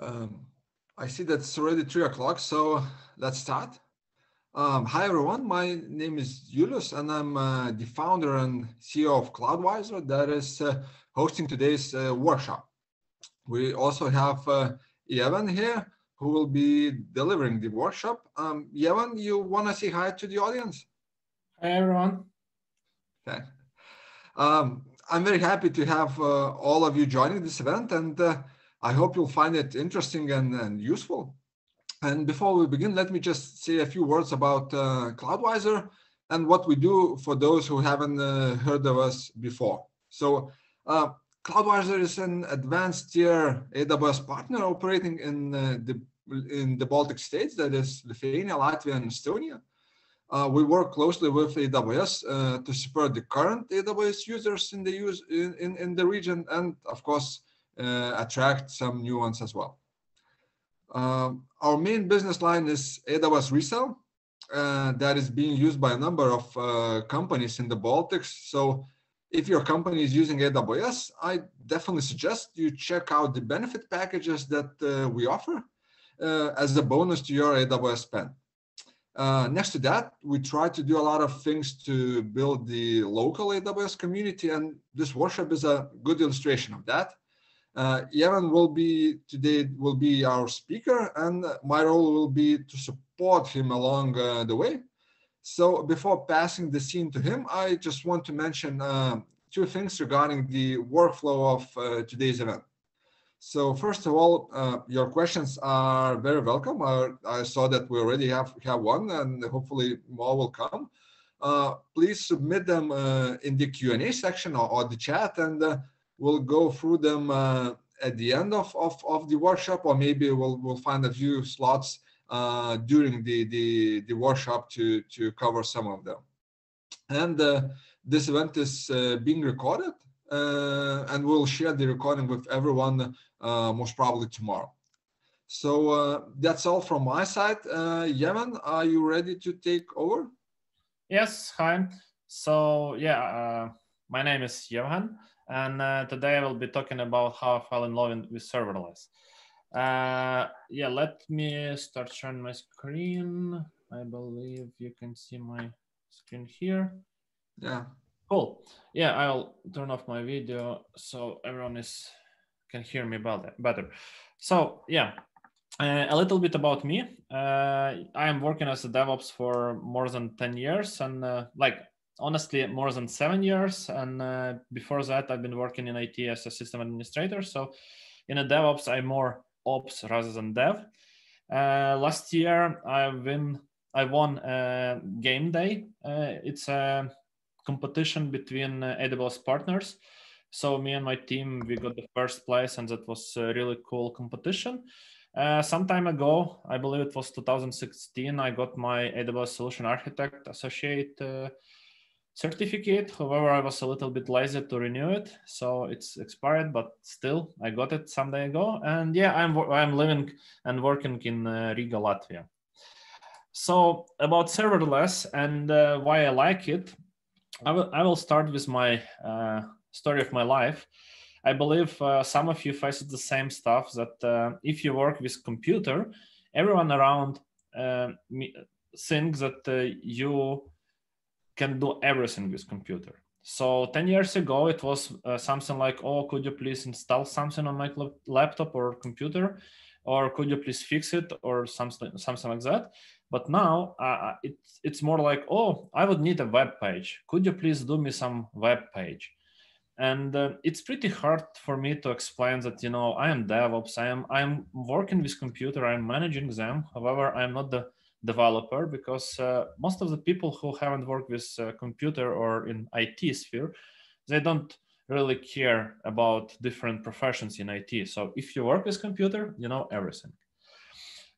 Um, I see that it's already three o'clock, so let's start. Um, hi everyone, my name is Julius and I'm uh, the founder and CEO of Cloudvisor that is uh, hosting today's uh, workshop. We also have uh, Evan here who will be delivering the workshop. Um, Evan, you want to say hi to the audience? Hi everyone. Okay. Um, I'm very happy to have uh, all of you joining this event and uh, I hope you'll find it interesting and, and useful. And before we begin, let me just say a few words about uh, Cloudvisor and what we do for those who haven't uh, heard of us before. So uh, Cloudvisor is an advanced tier AWS partner operating in uh, the in the Baltic states, that is Lithuania, Latvia, and Estonia. Uh, we work closely with AWS uh, to support the current AWS users in the use in, in, in the region, and of course, attract some new ones as well. Um, our main business line is AWS resale uh, that is being used by a number of uh, companies in the Baltics. So if your company is using AWS, I definitely suggest you check out the benefit packages that uh, we offer uh, as a bonus to your AWS spend. Uh, next to that, we try to do a lot of things to build the local AWS community, and this workshop is a good illustration of that. Uh, will be today will be our speaker, and my role will be to support him along uh, the way. So before passing the scene to him, I just want to mention uh, two things regarding the workflow of uh, today's event. So first of all, uh, your questions are very welcome. I saw that we already have have one, and hopefully more will come. Uh, please submit them in the Q&A section or, or, the chat, and we'll go through them uh, at the end of, of, of the workshop, or maybe we'll, we'll find a few slots uh, during the, the, the workshop to, to cover some of them. And uh, this event is uh, being recorded, uh, and we'll share the recording with everyone uh, most probably tomorrow. So that's all from my side. Yevhen, are you ready to take over? Yes, hi. So yeah, my name is Yevhen. And uh, today I will be talking about how I fell in love with serverless. Uh, yeah, let me start sharing my screen. I believe you can see my screen here. Yeah. Cool. Yeah, I'll turn off my video so everyone is can hear me better. So yeah, uh, a little bit about me. Uh, I am working as a DevOps for more than 10 years and uh, like honestly more than seven years. And uh, before that, I've been working in IT as a system administrator. So in a DevOps, I'm more ops rather than dev. Uh, last year, I've been I won a game day. Uh, it's a competition between uh, AWS partners. So me and my team, we got the first place, and that was a really cool competition. Uh, some time ago, I believe it was 2016, I got my AWS Solution Architect Associate uh, certificate. However, I was a little bit lazy to renew it, so it's expired. But still, I got it some day ago, and yeah, I'm I'm living and working in uh, Riga, Latvia. So about serverless and uh, why I like it, I will I will start with my uh, story of my life. I believe uh, some of you face the same stuff that uh, if you work with computer, everyone around uh, thinks that you can do everything with computer. So 10 years ago, it was uh, something like, oh, could you please install something on my laptop or computer? Or could you please fix it or something, something like that? But now uh, it, it's more like, oh, I would need a web page. Could you please do me some web page? And uh, it's pretty hard for me to explain that, you know, I am DevOps, I am, I am working with computer, I'm managing them. However, I'm not the developer because uh, most of the people who haven't worked with uh, computer or in IT sphere, they don't really care about different professions in IT. So if you work with computer, you know everything.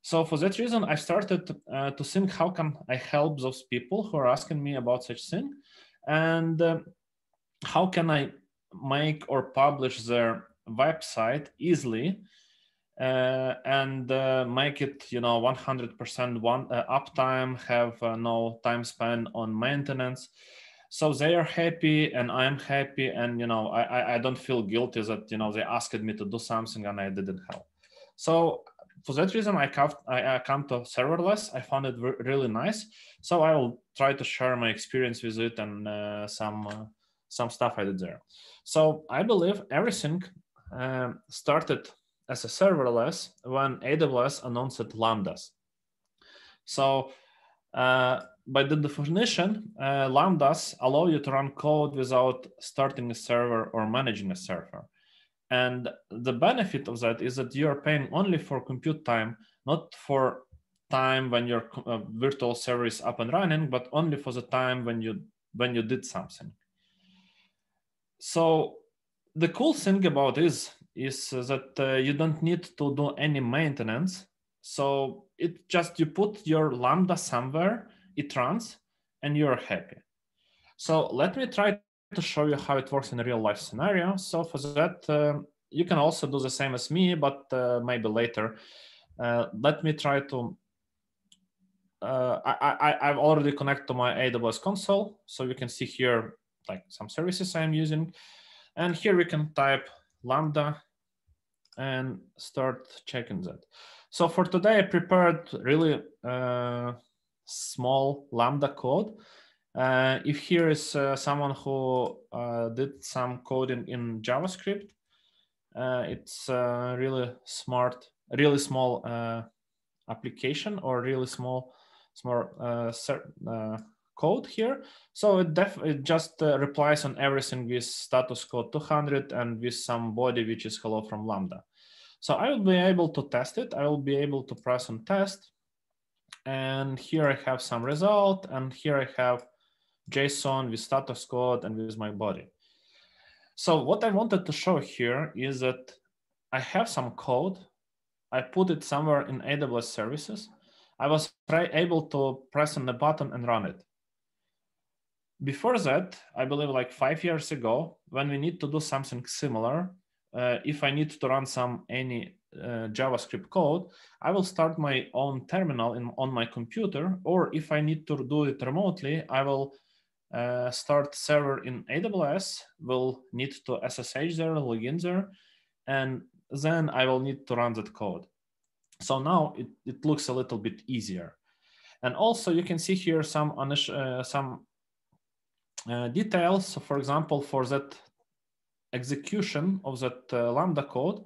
So for that reason, I started uh, to think how can I help those people who are asking me about such thing, and uh, how can I make or publish their website easily uh, and uh, make it you know 100% one uh, uptime have uh, no time spent on maintenance so they are happy and i'm happy and you know I, I don't feel guilty that you know they asked me to do something and i didn't help So for that reason, I come, I, come to serverless. I found it really nice. So I will try to share my experience with it and uh, some uh, some stuff I did there. So I believe everything started as a serverless when AWS announced Lambdas. So uh, by the definition, uh, Lambdas allow you to run code without starting a server or managing a server. And the benefit of that is that you're paying only for compute time, not for time when your uh, virtual server is up and running, but only for the time when you when you did something. So the cool thing about this is that uh, you don't need to do any maintenance. So it just you put your Lambda somewhere, it runs, and you're happy. So let me try to show you how it works in a real life scenario. So for that, uh, you can also do the same as me, but uh, maybe later. Uh, let me try to, uh, I, I, I've already connected to my AWS console. So you can see here, like some services I'm using. And here we can type Lambda and start checking that. So for today, I prepared really uh, small Lambda code uh, if here is uh, someone who uh, did some coding in JavaScript, uh, it's a really smart, really small uh, application or really small, small uh, code here. So it, it just uh, replies on everything with status code 200 and with some body which is hello from Lambda. So I will be able to test it. I will be able to press on test. And here I have some result. And here I have JSON with status code and with my body. So what I wanted to show here is that I have some code. I put it somewhere in AWS services. I was able to press on the button and run it. Before that, I believe like five years ago, when we need to do something similar, uh, if I need to run some any uh, JavaScript code, I will start my own terminal in, on my computer, or if I need to do it remotely, I will uh, start server in AWS, will need to SSH there, login there, and then I will need to run that code. So now it, it looks a little bit easier. And also you can see here some, uh, some uh, details. So for example, for that execution of that uh, Lambda code,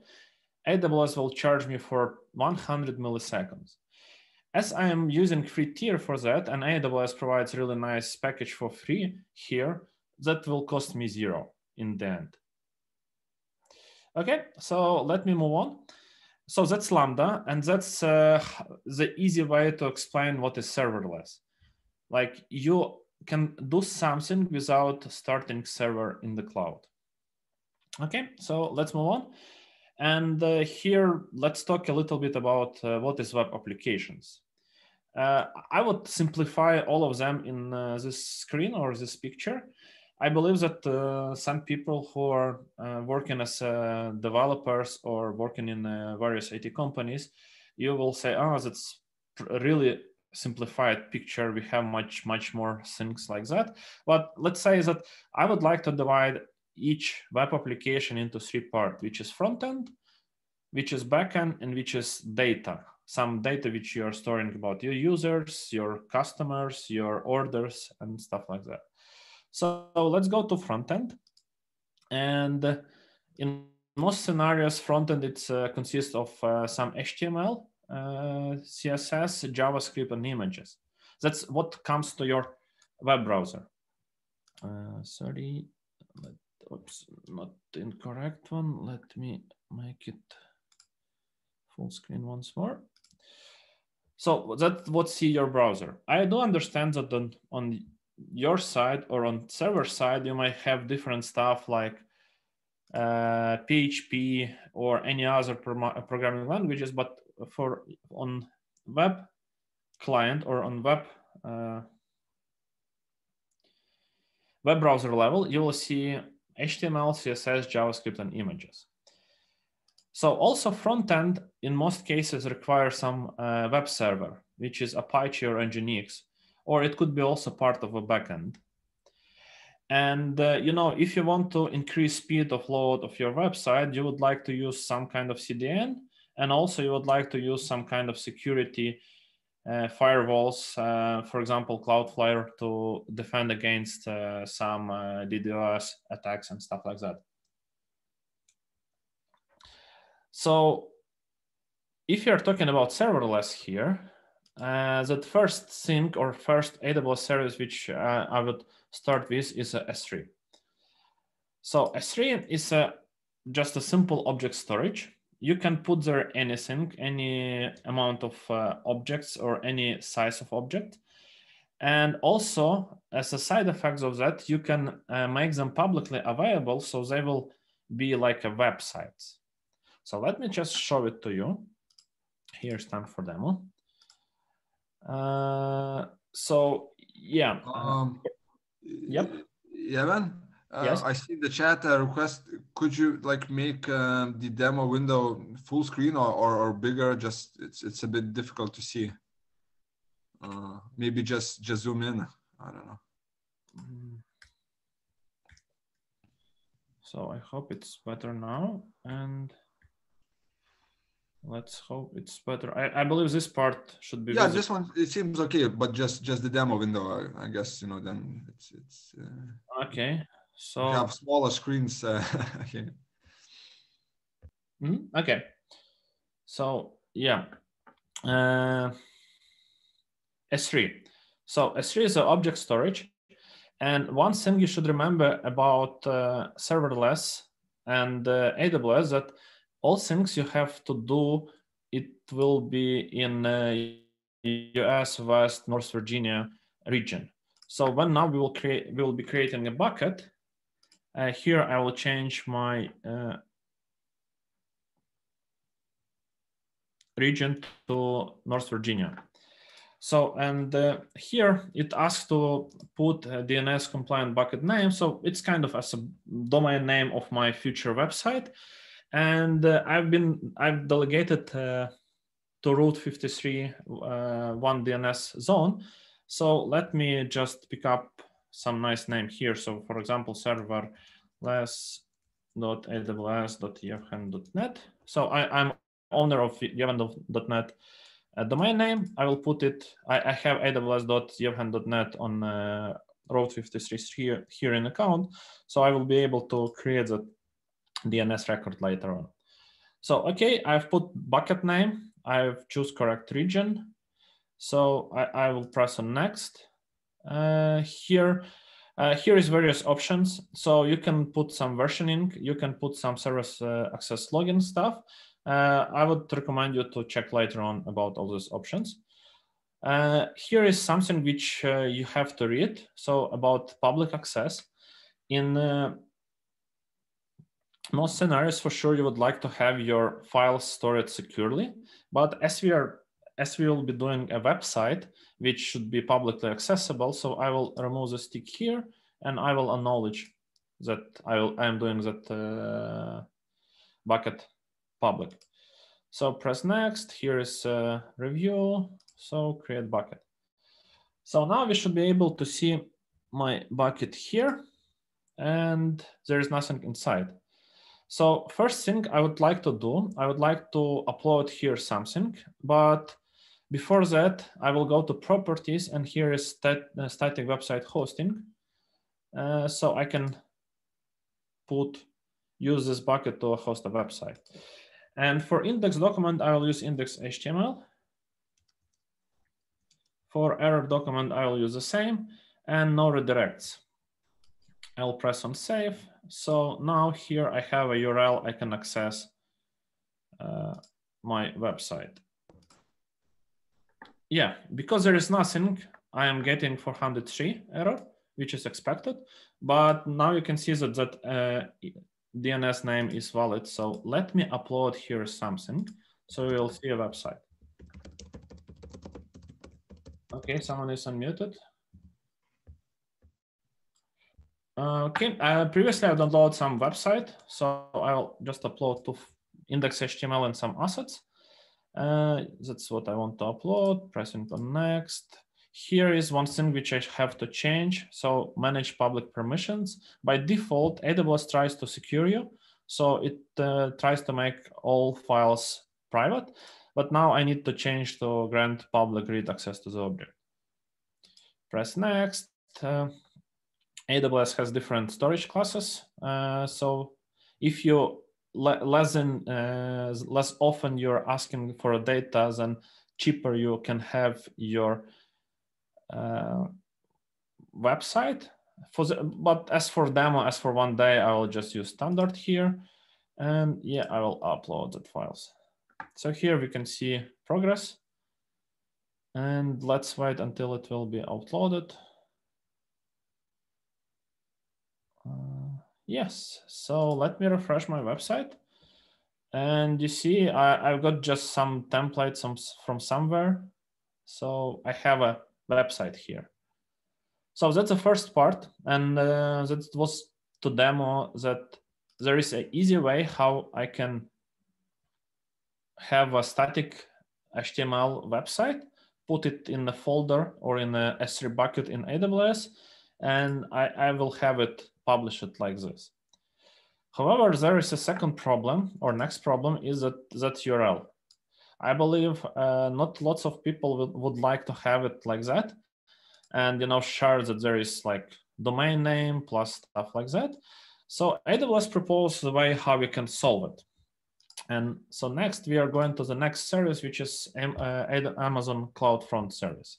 AWS will charge me for 100 milliseconds. As I am using free tier for that, and AWS provides really nice package for free here, that will cost me zero in the end. Okay, so let me move on. So that's Lambda, and that's uh, the easy way to explain what is serverless. Like you can do something without starting server in the cloud. Okay, so let's move on. And uh, here, let's talk a little bit about uh, what is web applications. Uh, I would simplify all of them in uh, this screen or this picture. I believe that uh, some people who are uh, working as developers or working in various IT companies, you will say, oh, that's really simplified picture. We have much, much more things like that. But let's say that I would like to divide each web application into three parts, which is front end, which is backend, and which is data some data which you are storing about your users, your customers, your orders, and stuff like that. So let's go to front end. And in most scenarios, front end it uh, consists of uh, some HTML, CSS, JavaScript, and images. That's what comes to your web browser. Uh, sorry, oops, not incorrect one. Let me make it full screen once more. So that's what see your browser. I do understand that on, on your side or on server side, you might have different stuff like uh, PHP or any other programming languages, but for on web client or on web uh, web browser level, you will see HTML, CSS, JavaScript, and images. So also front end in most cases requires some uh, web server, which is Apache or Nginx, or it could be also part of a backend. And uh, you know, if you want to increase speed of load of your website, you would like to use some kind of CDN, and also you would like to use some kind of security uh, firewalls, uh, for example, Cloudflare to defend against uh, some uh, DDoS attacks and stuff like that. So if you're talking about serverless here, uh, that first thing or first AWS service which uh, I would start with is S3. So S3 is a, just a simple object storage you can put there anything, any amount of uh, objects or any size of object. And also, as a side effect of that, you can uh, make them publicly available so they will be like a website. So let me just show it to you. Here's time for demo. Uh, so yeah. Um, yep. Evan, uh, Yes. I see the chat uh, request. Could you like make um, the demo window full screen or, or, or bigger? Just it's it's a bit difficult to see. Uh, maybe just just zoom in. I don't know. So I hope it's better now. And let's hope it's better. I, I believe this part should be Yeah, visible. this one it seems okay, but just just the demo window. I, I guess you know then it's it's uh, Okay. we have smaller screens. Uh, okay. Mhm, Okay. So yeah, uh, S3. So S3 is an object storage, and one thing you should remember about uh, serverless and uh, AWS that all things you have to do, it will be in uh, US West North Virginia region. So when now we will create, we will be creating a bucket. Uh, here I will change my uh, region to North Virginia. So, and uh, here it asks to put a DNS compliant bucket name. So it's kind of as a domain name of my future website. And uh, I've been, I've delegated uh, to Route 53 uh, one DNS zone. So let me just pick up some nice name here. So for example, server less.aws.yevhen.net. So I, I'm owner of yevhen.net uh, domain name. I will put it, I, I have aws.yevhen.net on uh, Route 53 here, here in account. So I will be able to create the DNS record later on. So, okay, I've put bucket name. I've choose correct region. So I, I will press on next. Uh, here, uh, here is various options. So you can put some versioning. You can put some service uh, access login stuff. I would recommend you to check later on about all these options. Uh, here is something which uh, you have to read. So about public access. In uh, most scenarios, for sure, you would like to have your files stored securely. But as we are, as we will be doing a website, which should be publicly accessible, so I will remove the stick here, and I will acknowledge that I will, I am doing that uh, bucket public. So press next. Here is a review. So create bucket. So now we should be able to see my bucket here, and there is nothing inside. So first thing I would like to do, I would like to upload here something, but before that, I will go to properties and here is stat, uh, static website hosting. Uh, so I can put, use this bucket to host a website. And for index document, I will use index HTML. For error document, I will use the same and no redirects. I'll press on save. So now here I have a URL I can access uh, my website. Yeah, because there is nothing, I am getting 403 error, which is expected. But now you can see that that uh, DNS name is valid. So let me upload here something. So we'll see a website. Okay, someone is unmuted. Okay, uh, previously I downloaded some website, so I'll just upload to index HTML and some assets. Uh, that's what I want to upload, pressing on next. Here is one thing which I have to change. So manage public permissions. By default, AWS tries to secure you. So it uh, tries to make all files private, but now I need to change to grant public read access to the object. Press next. Uh, AWS has different storage classes. Uh, so if you le less uh, less often you're asking for a data, then cheaper you can have your uh, website. For the, but as for demo, as for one day, I will just use standard here. And yeah, I will upload the files. So here we can see progress. And let's wait until it will be uploaded. Uh, yes, so let me refresh my website. And you see, I, have got just some templates from, from somewhere. So I have a website here. So that's the first part. And uh, that was to demo that there is an easy way how I can have a static HTML website, put it in a folder or in a S3 bucket in AWS, and I, I will have it publish it like this. However, there is a second problem or next problem is that, that URL. I believe uh, not lots of people would, like to have it like that and you know share that there is like domain name plus stuff like that. So AWS proposed the way how we can solve it. And so next we are going to the next service, which is uh, Amazon CloudFront service.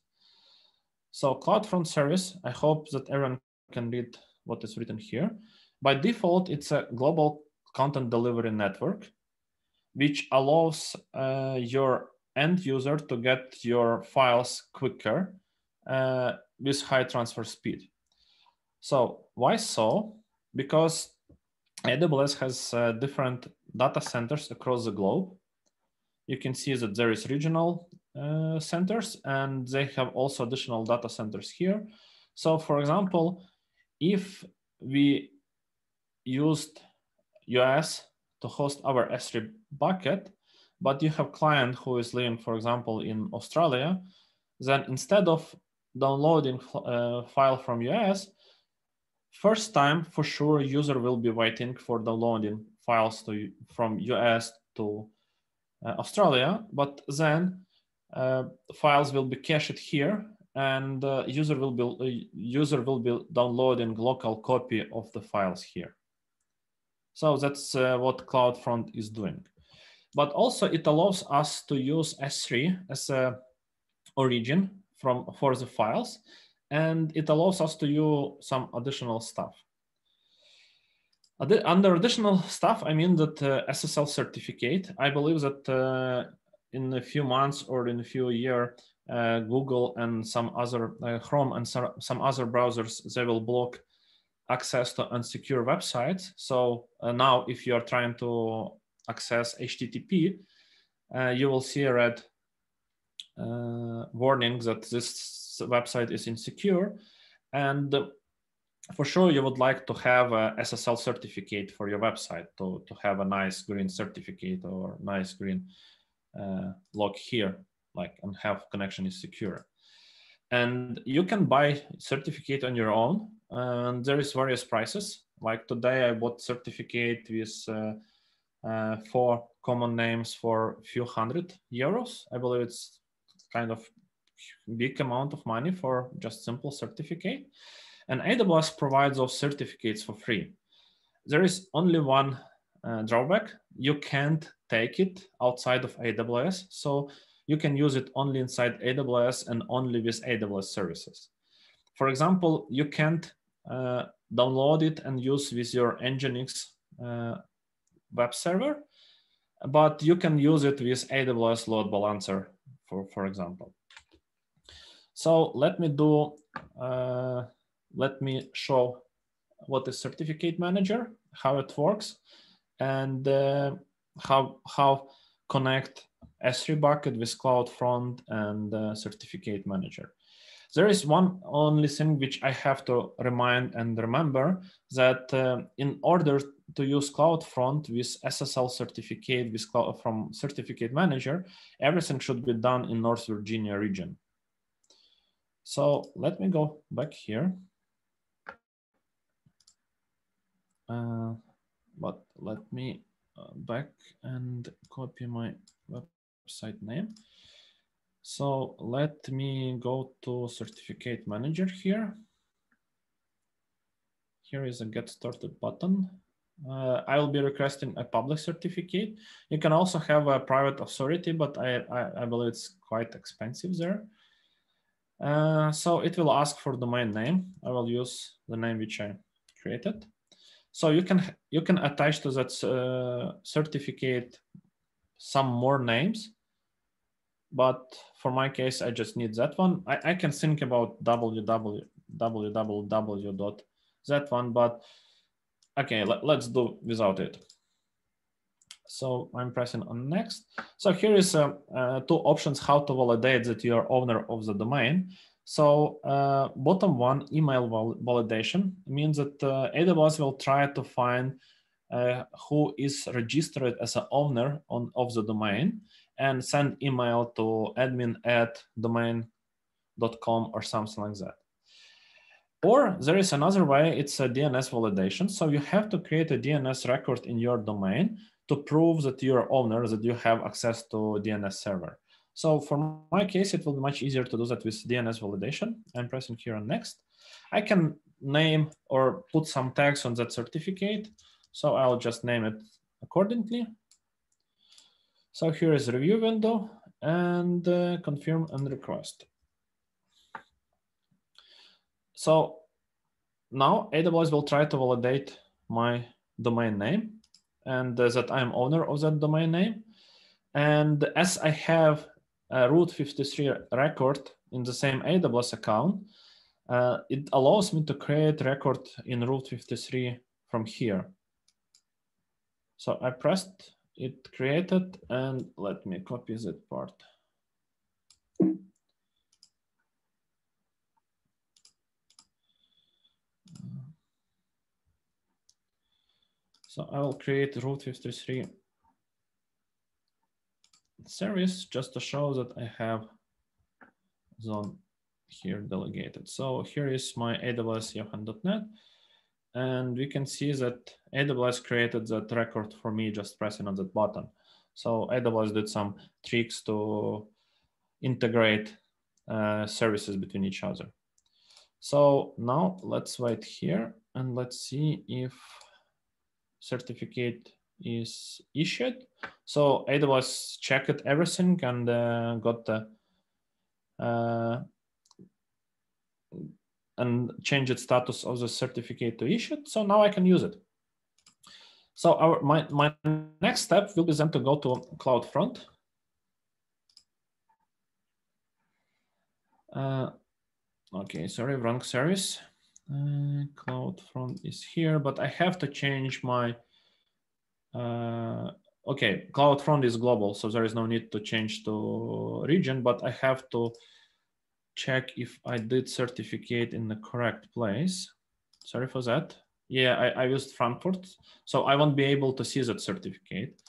So CloudFront service, I hope that everyone can read what is written here. By default, it's a global content delivery network, which allows uh, your end user to get your files quicker uh, with high transfer speed. So why so? Because AWS has uh, different data centers across the globe. You can see that there is regional uh, centers and they have also additional data centers here. So for example, if we used US to host our S3 bucket, but you have client who is living, for example, in Australia, then instead of downloading a uh, file from US, first time for sure user will be waiting for downloading files to, from US to uh, Australia, but then uh, files will be cached here and uh, user will be uh, user will be downloading local copy of the files here. So that's uh, what CloudFront is doing. But also it allows us to use S3 as a origin from for the files, and it allows us to use some additional stuff. Under additional stuff, I mean that uh, SSL certificate. I believe that uh, in a few months or in a few year, uh, Google and some other uh, Chrome and some, other browsers, they will block access to unsecure websites. So uh, now if you are trying to access HTTP, uh, you will see a red uh, warning that this website is insecure. And for sure, you would like to have a SSL certificate for your website to, to have a nice green certificate or nice green uh, log here like and have connection is secure. And you can buy certificate on your own. And there is various prices. Like today, I bought certificate with uh, uh, four common names for a few hundred euros. I believe it's kind of big amount of money for just simple certificate. And AWS provides those certificates for free. There is only one uh, drawback. You can't take it outside of AWS. So you can use it only inside AWS and only with AWS services. For example, you can't uh, download it and use with your Nginx uh, web server, but you can use it with AWS load balancer, for, for example. So let me do, uh, let me show what is certificate manager, how it works, and uh, how, how connect S3 bucket with CloudFront and uh, Certificate Manager. There is one only thing which I have to remind and remember that uh, in order to use CloudFront with SSL certificate with Cloud, from Certificate Manager, everything should be done in North Virginia region. So let me go back here. Uh, but let me uh, back and copy my website name. So let me go to certificate manager here. Here is a get started button. Uh, I will be requesting a public certificate. You can also have a private authority, but I, I, I believe it's quite expensive there. Uh, so it will ask for domain name. I will use the name which I created. So you can you can attach to that uh, certificate some more names, but for my case, I just need that one. I, I can think about www www dot that one, but okay, let, let's do without it. So I'm pressing on next. So here is uh, uh, two options how to validate that you are owner of the domain. So uh, bottom one, email val validation means that uh, AWS will try to find uh, who is registered as an owner on, of the domain and send email to admin at domain.com or something like that. Or there is another way, it's a DNS validation. So you have to create a DNS record in your domain to prove that you're owner, that you have access to DNS server. So for my case, it will be much easier to do that with DNS validation. I'm pressing here on next. I can name or put some tags on that certificate. So I'll just name it accordingly. So here is review window and uh, confirm and request. So now AWS will try to validate my domain name and uh, that I'm owner of that domain name. And as I have a Route 53 record in the same AWS account, uh, it allows me to create record in Route 53 from here. So I pressed it created and let me copy that part. So I will create Route 53 service just to show that I have zone here delegated. So here is my AWS yevhen.net. And we can see that AWS created that record for me just pressing on that button. So AWS did some tricks to integrate uh, services between each other. So now let's wait here and let's see if certificate is issued. So AWS checked everything and uh, got the uh, and change its status of the certificate to issued. So now I can use it. So our my, my next step will be then to go to CloudFront. Uh, okay, sorry, wrong service. Uh, CloudFront is here, but I have to change my uh, okay, CloudFront is global, so there is no need to change to region, but I have to check if I did certificate in the correct place. Sorry for that. Yeah, I, I used Frankfurt, so I won't be able to see that certificate.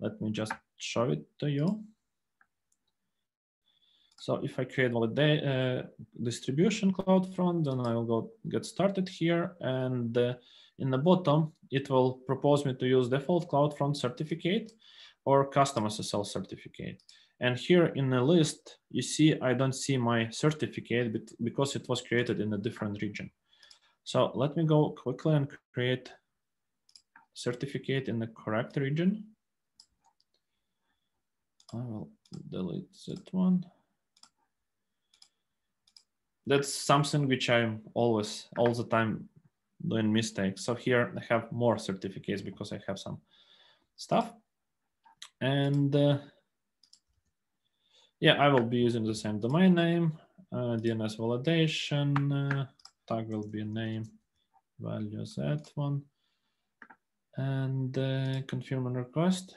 Let me just show it to you. So if I create validate uh, distribution CloudFront, then I will go get started here. And uh, in the bottom, it will propose me to use default CloudFront certificate or custom SSL certificate. And here in the list, you see I don't see my certificate but because it was created in a different region. So let me go quickly and create certificate in the correct region. I will delete that one. That's something which I'm always, all the time doing mistakes. So here I have more certificates because I have some stuff. And uh, yeah, I will be using the same domain name, uh, DNS validation, uh, tag will be name, values that one, and uh, confirm and request.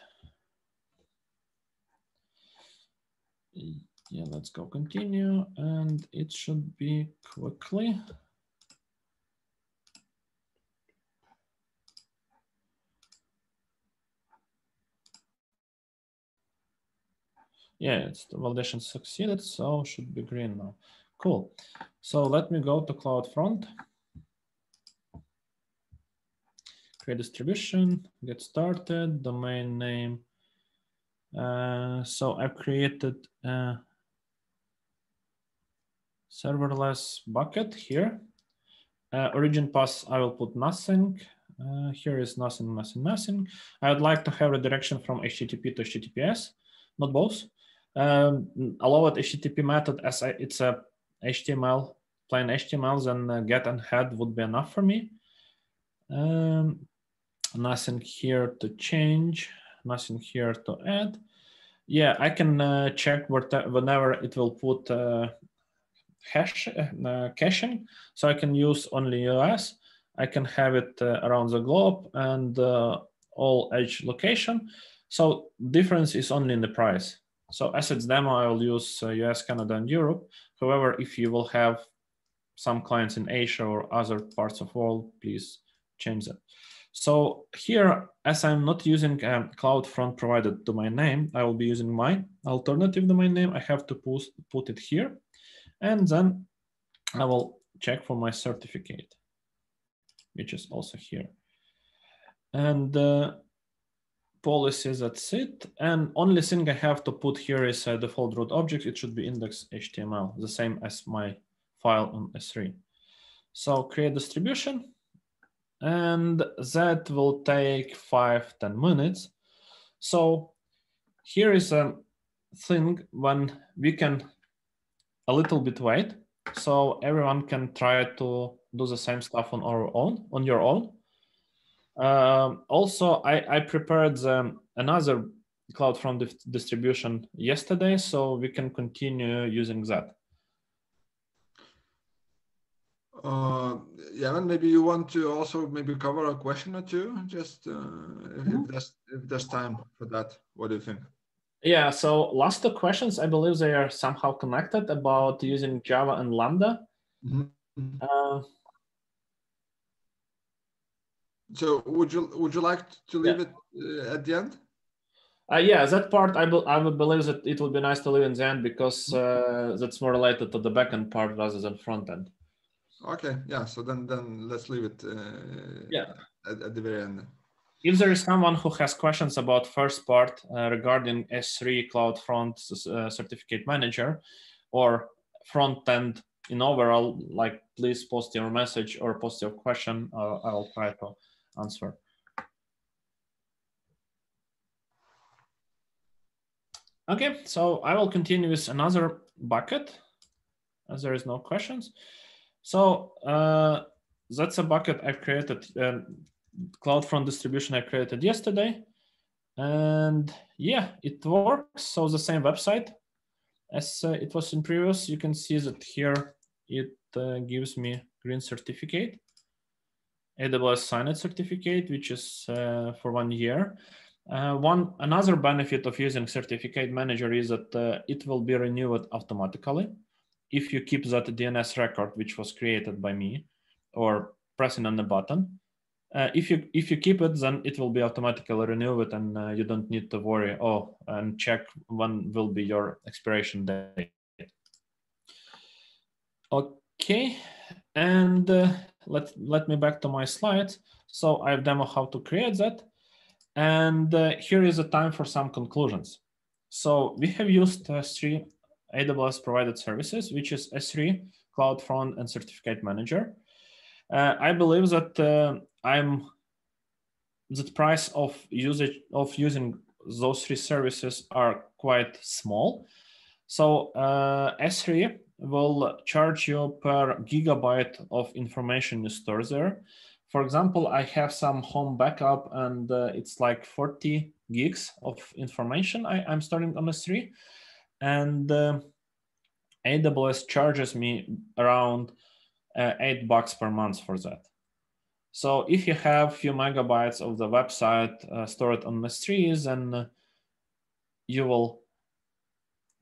Yeah, let's go continue, and it should be quickly. Yeah, it's the validation succeeded, so should be green now. Cool. So let me go to CloudFront. create distribution, get started, domain name. Uh, so I've created a serverless bucket here. Uh, origin path, I will put nothing. Uh, here is nothing, nothing, nothing. I would like to have a redirection from HTTP to HTTPS, not both. Um, allowed HTTP method as I, it's a HTML, plain HTML, then uh, get and head would be enough for me. Um, nothing here to change, nothing here to add. Yeah, I can uh, check whenever it will put uh, hash uh, caching. So I can use only US. I can have it uh, around the globe and uh, all edge location. So difference is only in the price. So assets demo, I will use US, Canada, and Europe. However, if you will have some clients in Asia or other parts of world, please change that. So here, as I'm not using a CloudFront provided domain name, I will be using my alternative domain name. I have to put, put it here. And then I will check for my certificate, which is also here. And uh, policies, that's it. And only thing I have to put here is a default root object. It should be index.html, the same as my file on S3. So create distribution and that will take five ten minutes. So here is a thing when we can a little bit wait. So everyone can try to do the same stuff on our own, on your own. Um, also, I, I prepared the, another CloudFront distribution yesterday, so we can continue using that. Uh, yeah, and maybe you want to also maybe cover a question or two, just uh, if, mm -hmm. if, there's if there's time for that. What do you think? Yeah. So last two questions, I believe they are somehow connected about using Java and Lambda. Mm -hmm. uh, so would you would you like to leave yeah. it uh, at the end? Uh, yeah, that part I, be, I would believe that it would be nice to leave in the end because uh, that's more related to the backend part rather than front end. Okay, yeah. So then then let's leave it. Uh, yeah. At, at, the very end. If there is someone who has questions about first part uh, regarding S3 CloudFront uh, Certificate Manager or front end in overall, like please post your message or post your question. I will try to answer. Okay, so I will continue with another bucket as there is no questions. So uh, that's a bucket I've created, uh, CloudFront distribution I created yesterday. And yeah, it works. So the same website as uh, it was in previous, you can see that here it uh, gives me green certificate, AWS signed certificate, which is uh, for one year. Uh, one another benefit of using certificate manager is that uh, it will be renewed automatically if you keep that DNS record, which was created by me, or pressing on the button, uh, if you if you keep it, then it will be automatically renewed, and uh, you don't need to worry. Oh, and check when will be your expiration date. Okay, and uh, let let me back to my slides. So I've demo how to create that, and uh, here is a time for some conclusions. So we have used S3 AWS provided services, which is S3, CloudFront, and Certificate Manager. Uh, I believe that uh, I'm the price of usage of using those three services are quite small. So uh, S3 will charge you per gigabyte of information you store there. For example, I have some home backup and uh, it's like 40 gigs of information I, am storing on S3 and uh, AWS charges me around uh, eight bucks per month for that. So if you have few megabytes of the website uh, stored on S3, then you will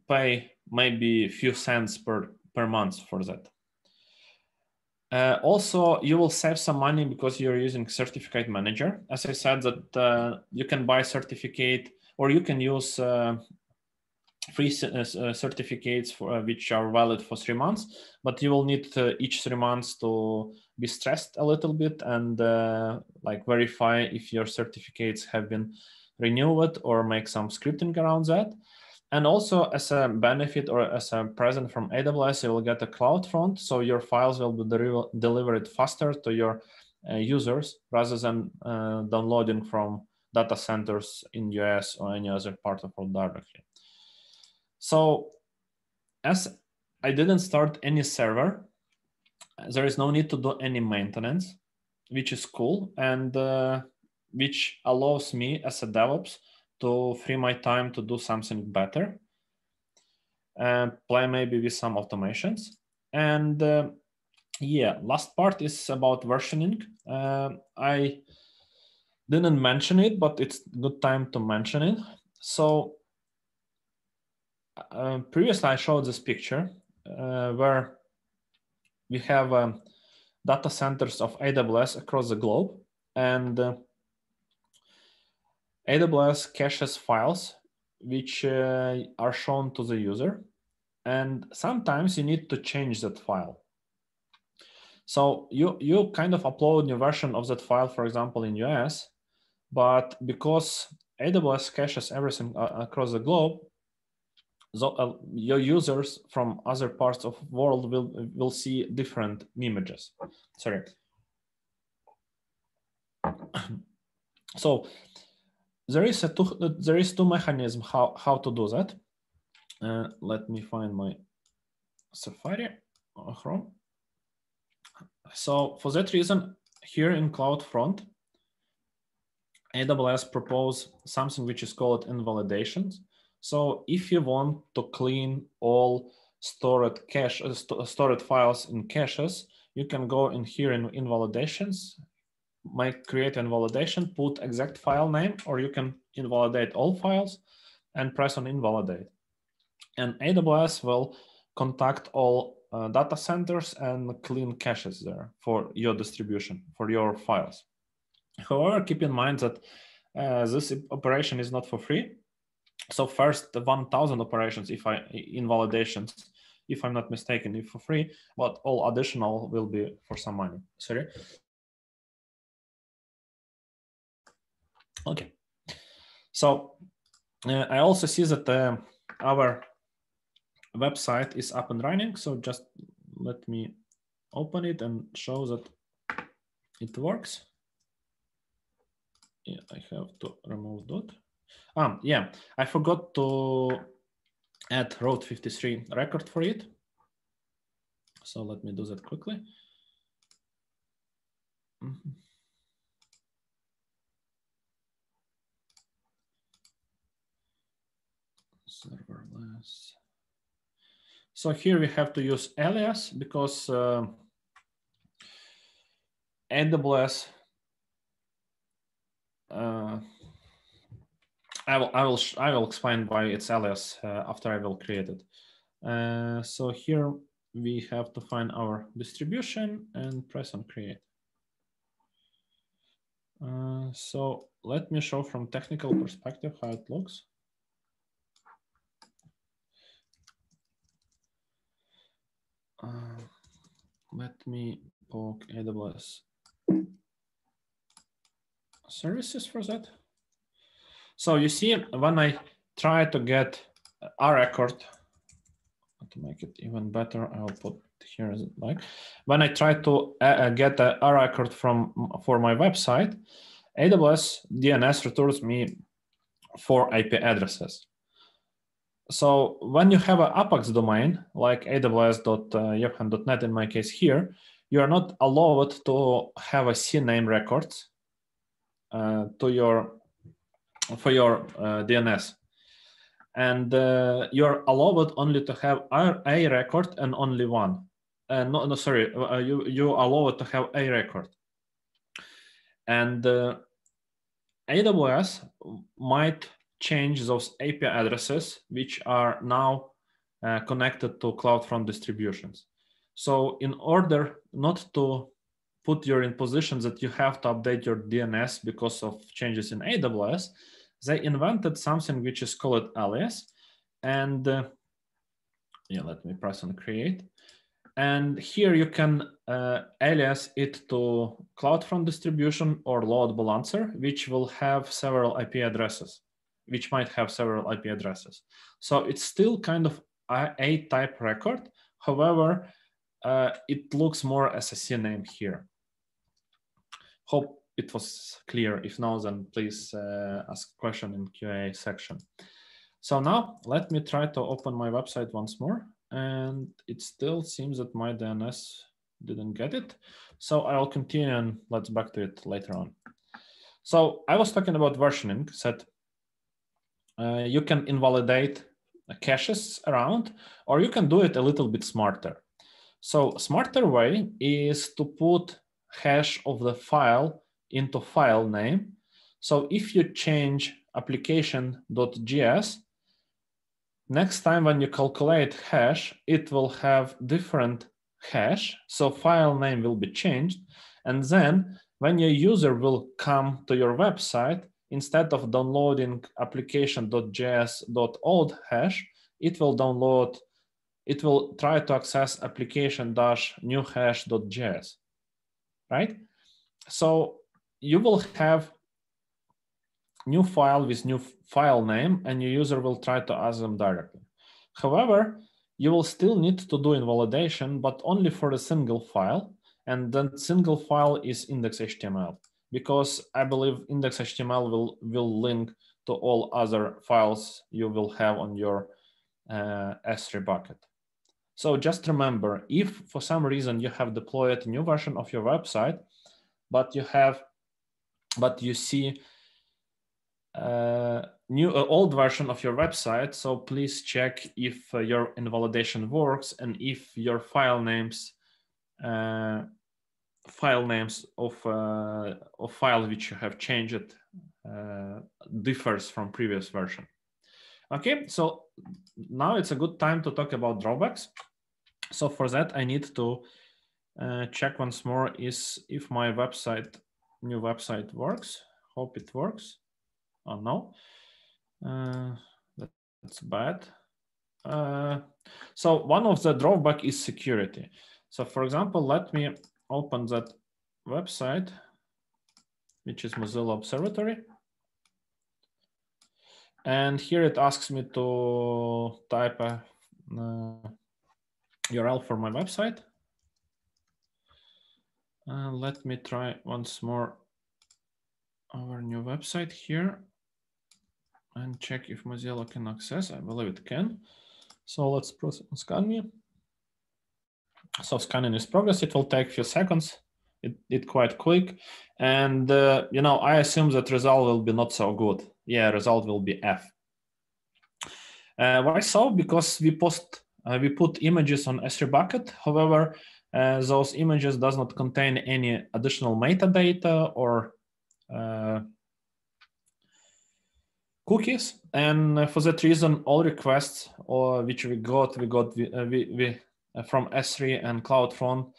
pay maybe a few cents per, per month for that. Uh, also, you will save some money because you're using Certificate Manager. As I said, that uh, you can buy certificate or you can use uh, free uh, uh, certificates for uh, which are valid for three months, but you will need each three months to be stressed a little bit and like verify if your certificates have been renewed or make some scripting around that. And also as a benefit or as a present from AWS, you will get a CloudFront. So your files will be delivered faster to your uh, users rather than downloading from data centers in US or any other part of the world directly. So as I didn't start any server, there is no need to do any maintenance, which is cool and uh, which allows me as a DevOps to free my time to do something better and play maybe with some automations. And uh, yeah, last part is about versioning. Uh, I didn't mention it, but it's good time to mention it. So uh, previously I showed this picture uh, where we have um, data centers of AWS across the globe and uh, AWS caches files which uh, are shown to the user and sometimes you need to change that file. So you, you kind of upload new version of that file, for example, in US, but because AWS caches everything uh, across the globe, so, uh, your users from other parts of world will will see different images. Sorry. so there is a two, there is two mechanism how how to do that. Uh, let me find my Safari or Chrome. So for that reason, here in CloudFront, AWS propose something which is called invalidations. So if you want to clean all stored cache, uh, st stored files in caches, you can go in here in invalidations, might create invalidation, put exact file name, or you can invalidate all files and press on invalidate. And AWS will contact all uh, data centers and clean caches there for your distribution, for your files. However, keep in mind that uh, this operation is not for free. So first, the 1,000 operations, if I invalidations, if I'm not mistaken, if for free, but all additional will be for some money. Sorry. Okay. So uh, I also see that uh, our website is up and running. So just let me open it and show that it works. Yeah, I have to remove that. Um, yeah, I forgot to add Route 53 record for it. So let me do that quickly. Mm -hmm. Serverless. So here we have to use alias because uh, AWS uh, I will I will I will explain why it's alias uh, after I will create it. Uh, so here we have to find our distribution and press on create. Uh, so let me show from technical perspective how it looks. Uh, let me poke AWS services for that. So you see, when I try to get a record, to make it even better, I'll put here as it like, when I try to uh, uh get a, a record from for my website, AWS DNS returns me four IP addresses. So when you have an apex domain, like aws.yevhen.net in my case here, you are not allowed to have a CNAME record uh, to your for your uh, DNS. And uh, you're allowed only to have a record and only one. Uh, no, no, sorry, uh, you, you allowed to have a record. And uh, AWS might change those API addresses, which are now uh, connected to CloudFront distributions. So in order not to put you in position that you have to update your DNS because of changes in AWS, they invented something which is called alias. And uh, yeah, let me press on create. And here you can uh, alias it to CloudFront distribution or load balancer, which will have several IP addresses, which might have several IP addresses. So it's still kind of a type record. However, uh, it looks more as a CNAME here. Hope it was clear. If not, then please uh, ask question in QA section. So now let me try to open my website once more and it still seems that my DNS didn't get it. So I'll continue and let's back to it later on. So I was talking about versioning, said uh, you can invalidate caches around, or you can do it a little bit smarter. So smarter way is to put hash of the file into file name. So if you change application.js, Next time when you calculate hash, it will have different hash. So file name will be changed. And then when your user will come to your website, instead of downloading application.js.old hash, it will download, it will try to access application-new hash.js, right? So you will have new file with new file name and your user will try to ask them directly. However, you will still need to do invalidation, but only for a single file. And then single file is index.html because I believe index.html will, will link to all other files you will have on your uh, S3 bucket. So just remember, if for some reason you have deployed a new version of your website, but you have, but you see uh, new uh, old version of your website. So please check if uh, your invalidation works and if your file names uh, file names of uh, of file which you have changed uh, differs from previous version. Okay, so now it's a good time to talk about drawbacks. So for that, I need to check once more is if my website new website works. Hope it works. Oh no, uh, that's bad. Uh, so one of the drawback is security. So for example, let me open that website, which is Mozilla Observatory. And here it asks me to type a uh, URL for my website. Uh, let me try once more our new website here and check if Mozilla can access. I believe it can. So let's scan me. So scanning is progress. It will take a few seconds. It, it quite quick. And, uh, you know, I assume that result will be not so good. Yeah, result will be F. Uh, why so? Because we post, uh, we put images on S3 bucket. However, uh, those images does not contain any additional metadata or uh, cookies. And for that reason, all requests or which we got, we got we, uh, we, we uh, from S3 and CloudFront,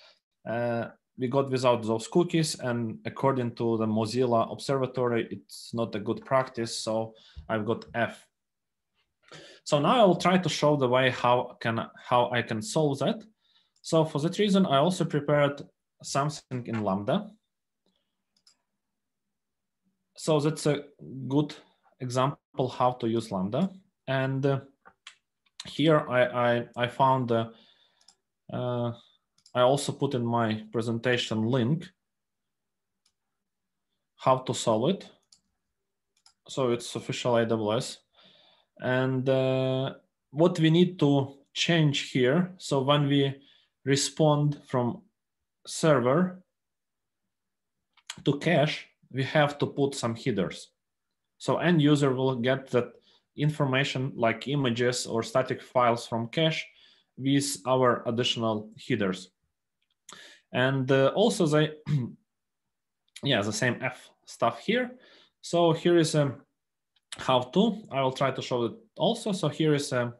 uh, we got without those cookies. And according to the Mozilla Observatory, it's not a good practice. So I've got F. So now I will try to show the way how can how I can solve that. So for that reason, I also prepared something in Lambda. So that's a good example how to use Lambda. And uh, here I, I, I found, uh, uh, I also put in my presentation link how to solve it. So it's official AWS. And uh, what we need to change here, so when we respond from server to cache, we have to put some headers. So end user will get that information like images or static files from cache with our additional headers. And uh, also the, yeah, the same F stuff here. So here is a how to, I will try to show it also. So here is a,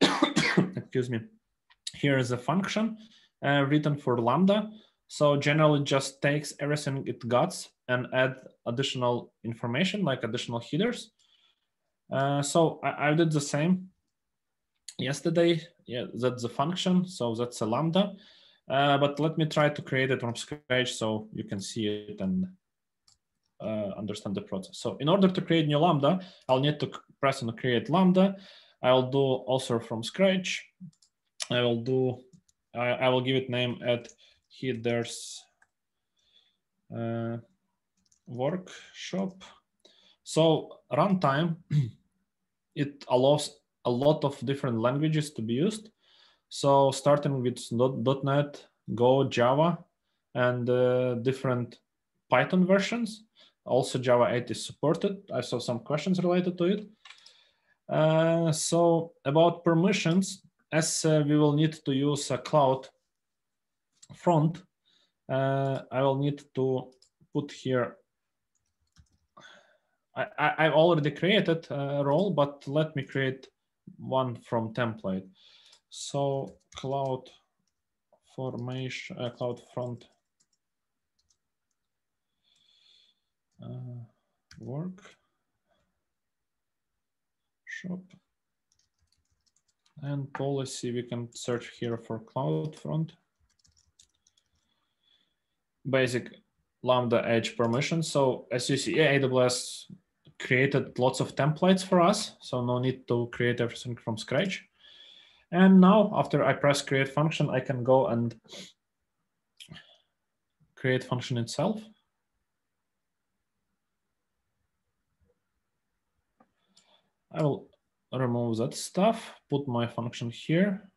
excuse me, here is a function uh, written for Lambda. So generally just takes everything it got and add additional information like additional headers. Uh, so I, I, did the same yesterday. Yeah, that's the function. So that's a lambda. Uh, but let me try to create it from scratch so you can see it and uh, understand the process. So in order to create new lambda, I'll need to press on create lambda. I'll do also from scratch. I will do, I, I will give it name at headers uh, workshop. So runtime, it allows a lot of different languages to be used. So starting with .NET, Go, Java, and uh, different Python versions. Also Java 8 is supported. I saw some questions related to it. Uh, so about permissions, as uh, we will need to use a cloud front, uh, I will need to put here I, I, have already created a role, but let me create one from template. So cloud formation, uh, cloud front uh, work shop and policy. We can search here for cloud front. Basic Lambda Edge permission. So as you see, AWS created lots of templates for us, so no need to create everything from scratch. And now after I press create function, I can go and create function itself. I will remove that stuff, put my function here.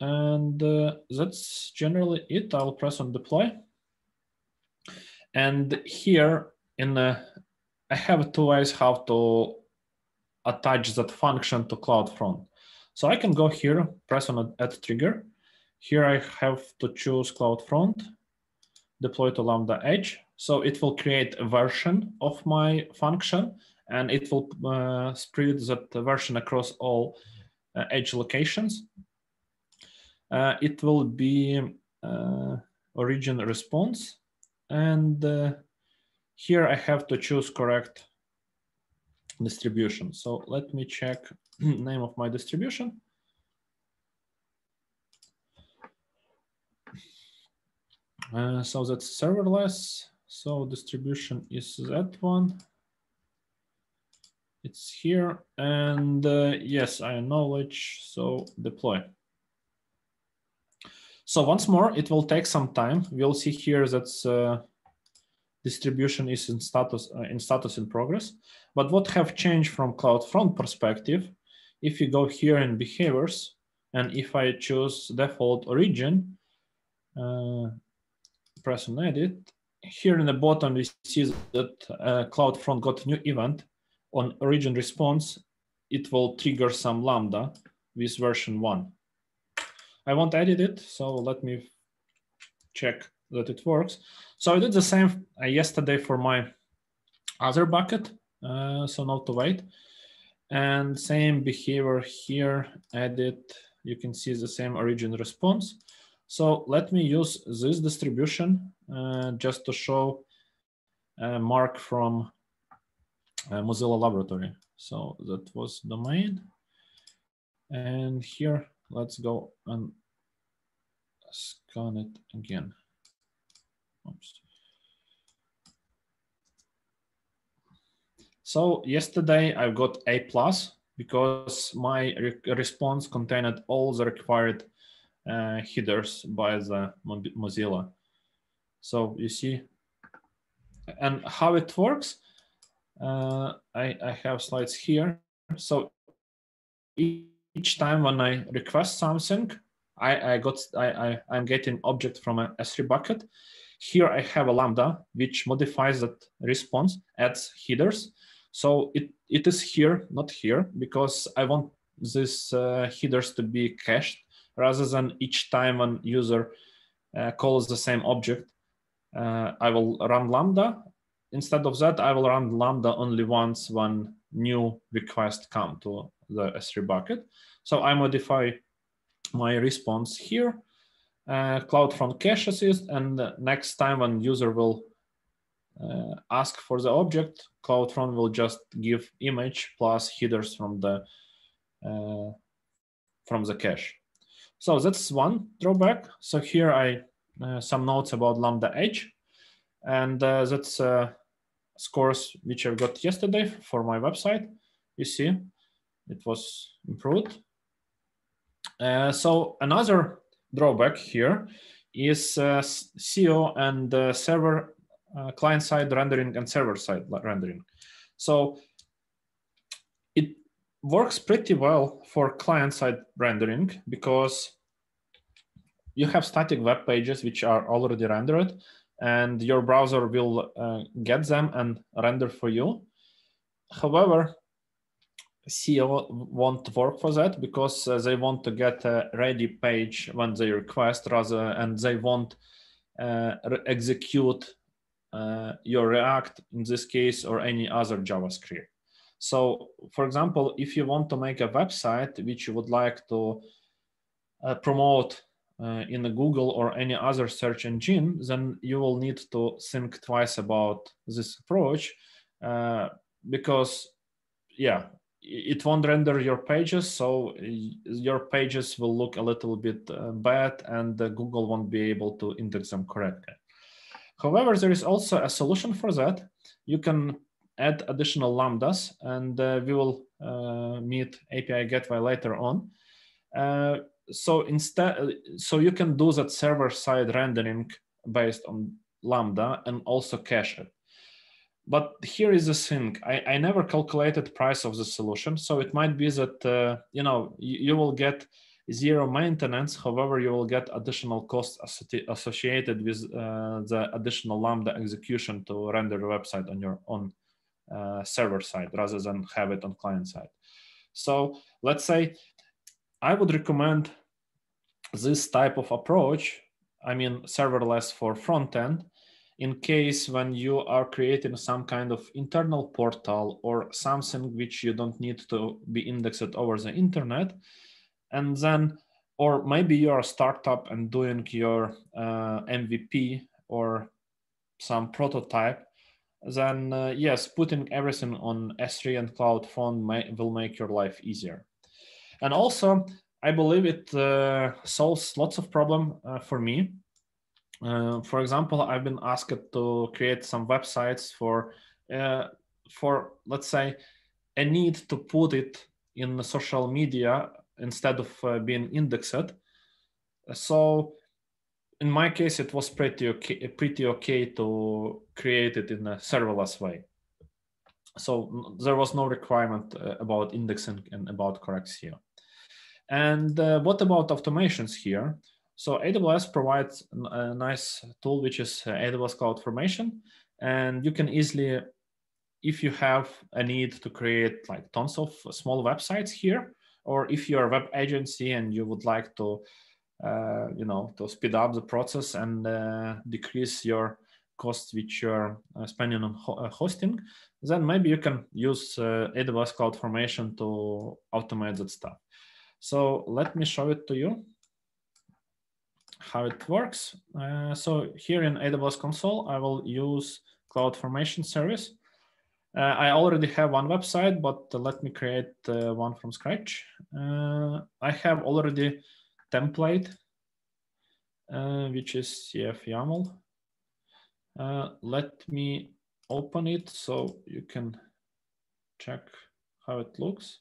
And uh, that's generally it. I'll press on deploy. And here in the I have two ways how to attach that function to CloudFront. So I can go here, press on add trigger. Here I have to choose CloudFront, deploy to Lambda Edge. So it will create a version of my function and it will uh, spread that version across all uh, edge locations. Uh, it will be uh, origin response and uh, here I have to choose correct distribution. So let me check name of my distribution. Uh, so that's serverless. So distribution is that one. It's here. And uh, yes, I acknowledge. So deploy. So once more, it will take some time. We'll see here that's uh, distribution is in status uh, in status in progress. But what have changed from CloudFront perspective, if you go here in behaviors, and if I choose default origin, uh, press on edit, here in the bottom we see that uh, CloudFront got a new event on origin response. It will trigger some lambda with version one. I won't edit it, so let me check that it works. So I did the same uh, yesterday for my other bucket, uh, so not to wait. And same behavior here, edit, you can see the same origin response. So let me use this distribution uh, just to show mark from uh, Mozilla Laboratory. So that was the domain. And here, let's go and scan it again. Oops. So yesterday I got A plus because my re response contained all the required uh, headers by the Mozilla. So you see, and how it works, uh, I, I have slides here. So each time when I request something, I, I got I, I I'm getting object from a S3 bucket, here I have a Lambda, which modifies that response, adds headers. So it, it is here, not here, because I want these uh, headers to be cached rather than each time an user uh, calls the same object, uh, I will run Lambda. Instead of that, I will run Lambda only once when new request come to the S3 bucket. So I modify my response here uh, CloudFront cache assist, and next time when user will uh, ask for the object, CloudFront will just give image plus headers from the uh, from the cache. So that's one drawback. So here I uh, some notes about Lambda Edge, and uh, that's uh, scores which I got yesterday for my website. You see, it was improved. So another drawback here is uh, SEO and uh, server client-side rendering and server-side rendering. So it works pretty well for client-side rendering because you have static web pages which are already rendered and your browser will uh, get them and render for you. However, SEO won't work for that because uh, they want to get a ready page when they request rather and they won't uh, execute uh, your React in this case or any other JavaScript. So for example, if you want to make a website which you would like to uh, promote uh, in Google or any other search engine, then you will need to think twice about this approach uh, because yeah, it won't render your pages, so your pages will look a little bit uh, bad and Google won't be able to index them correctly. However, there is also a solution for that. You can add additional lambdas and uh, we will uh, meet API gateway later on. Uh, so instead, so you can do that server side rendering based on Lambda and also cache it. But here is the thing, I, I never calculated price of the solution. So it might be that, uh, you know, you, you, will get zero maintenance. However, you will get additional costs associated with uh, the additional Lambda execution to render the website on your own uh, server side rather than have it on client side. So let's say I would recommend this type of approach, I mean serverless for front end, in case when you are creating some kind of internal portal or something which you don't need to be indexed over the internet. And then, or maybe you're a startup and doing your uh, MVP or some prototype, then uh, yes, putting everything on S3 and CloudFront may, will make your life easier. And also, I believe it uh, solves lots of problem uh, for me. Uh, for example, I've been asked to create some websites for, uh, for let's say, a need to put it in social media instead of uh, being indexed. So in my case, it was pretty okay, pretty okay to create it in a serverless way. So there was no requirement uh, about indexing and about correct SEO. And uh, what about automations here? So AWS provides a nice tool, which is uh, AWS Cloud Formation. And you can easily, if you have a need to create like tons of small websites here, or if you're a web agency and you would like to uh, you know, to speed up the process and uh, decrease your costs which you're uh, spending on ho hosting, then maybe you can use AWS Cloud Formation to automate that stuff. So let me show it to you how it works. Uh, so here in AWS console, I will use Cloud Formation service. Uh, I already have one website, but let me create uh, one from scratch. I have already template, uh, which is CF YAML. Uh, let me open it so you can check how it looks.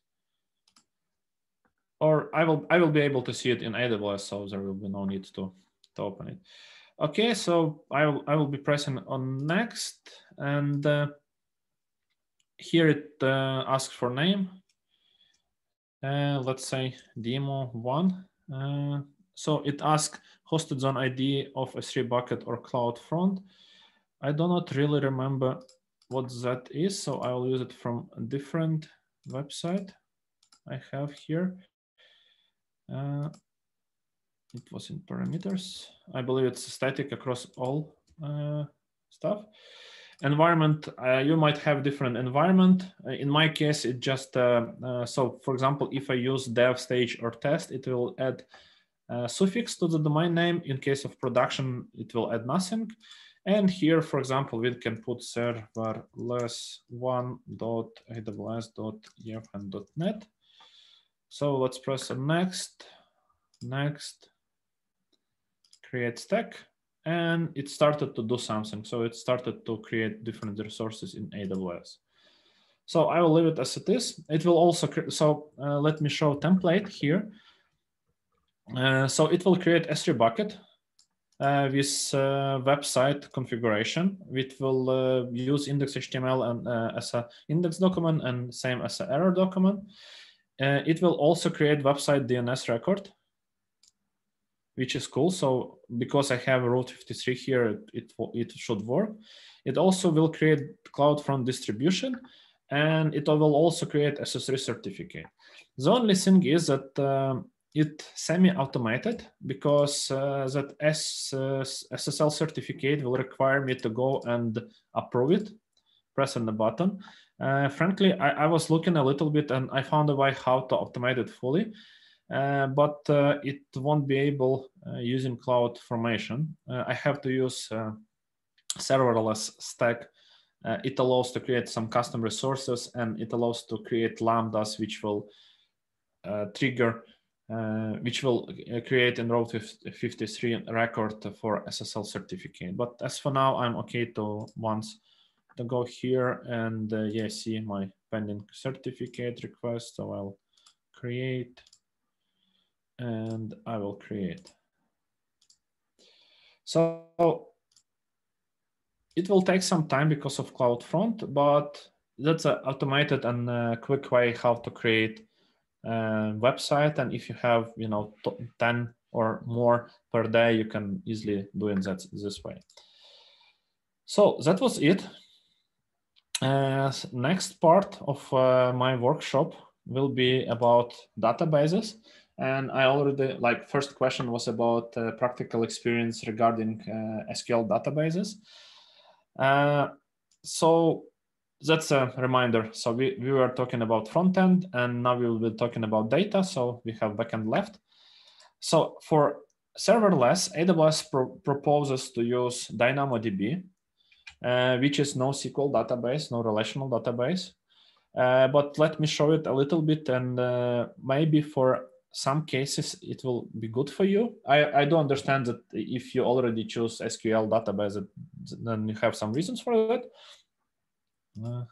Or I will I will be able to see it in AWS, so there will be no need to, to open it. Okay, so I will I will be pressing on next, and uh, here it uh, asks for name. Uh, let's say demo one. Uh, so it asks hosted zone ID of S3 bucket or CloudFront. I do not really remember what that is, so I will use it from a different website I have here. Uh, it was in parameters. I believe it's static across all uh, stuff. Environment, uh, you might have different environment. Uh, in my case, it just, uh, uh, so for example, if I use dev stage or test, it will add suffix to the domain name. In case of production, it will add nothing. And here, for example, we can put serverless1.aws.yevhen.net. So let's press next, next, create stack, and it started to do something. So it started to create different resources in AWS. So I will leave it as it is. It will also, so uh, let me show template here. Uh, so it will create S3 bucket uh, with uh, website configuration. It will uh, use index.html and uh, as a index document and same as an error document. Uh, it will also create website DNS record, which is cool. So because I have Route 53 here, it, it should work. It also will create CloudFront distribution and it will also create SSL certificate. The only thing is that um, it semi-automated because uh, that S, uh, SSL certificate will require me to go and approve it, press on the button. Uh, frankly, I, I, was looking a little bit and I found a way how to automate it fully, uh, but uh, it won't be able uh, using Cloud Formation. I have to use serverless stack uh, it allows to create some custom resources and it allows to create lambdas which will uh, trigger, uh, which will uh, create in Route 53 record for SSL certificate. But as for now, I'm okay to once to go here and uh, yeah, see my pending certificate request. So I'll create and I will create. So it will take some time because of CloudFront, but that's an automated and a quick way how to create a website. And if you have, you know, 10 or more per day, you can easily do it that this way. So that was it. Uh, next part of uh, my workshop will be about databases. And I already, like, first question was about uh, practical experience regarding uh, SQL databases. Uh, so that's a reminder. So we, we were talking about front end and now we will be talking about data. So we have backend left. So for serverless, AWS pro proposes to use DynamoDB, uh, which is NoSQL database, no relational database. Uh, but let me show it a little bit and uh, maybe for some cases it will be good for you. I, I do understand that if you already choose SQL database, then you have some reasons for that. Uh,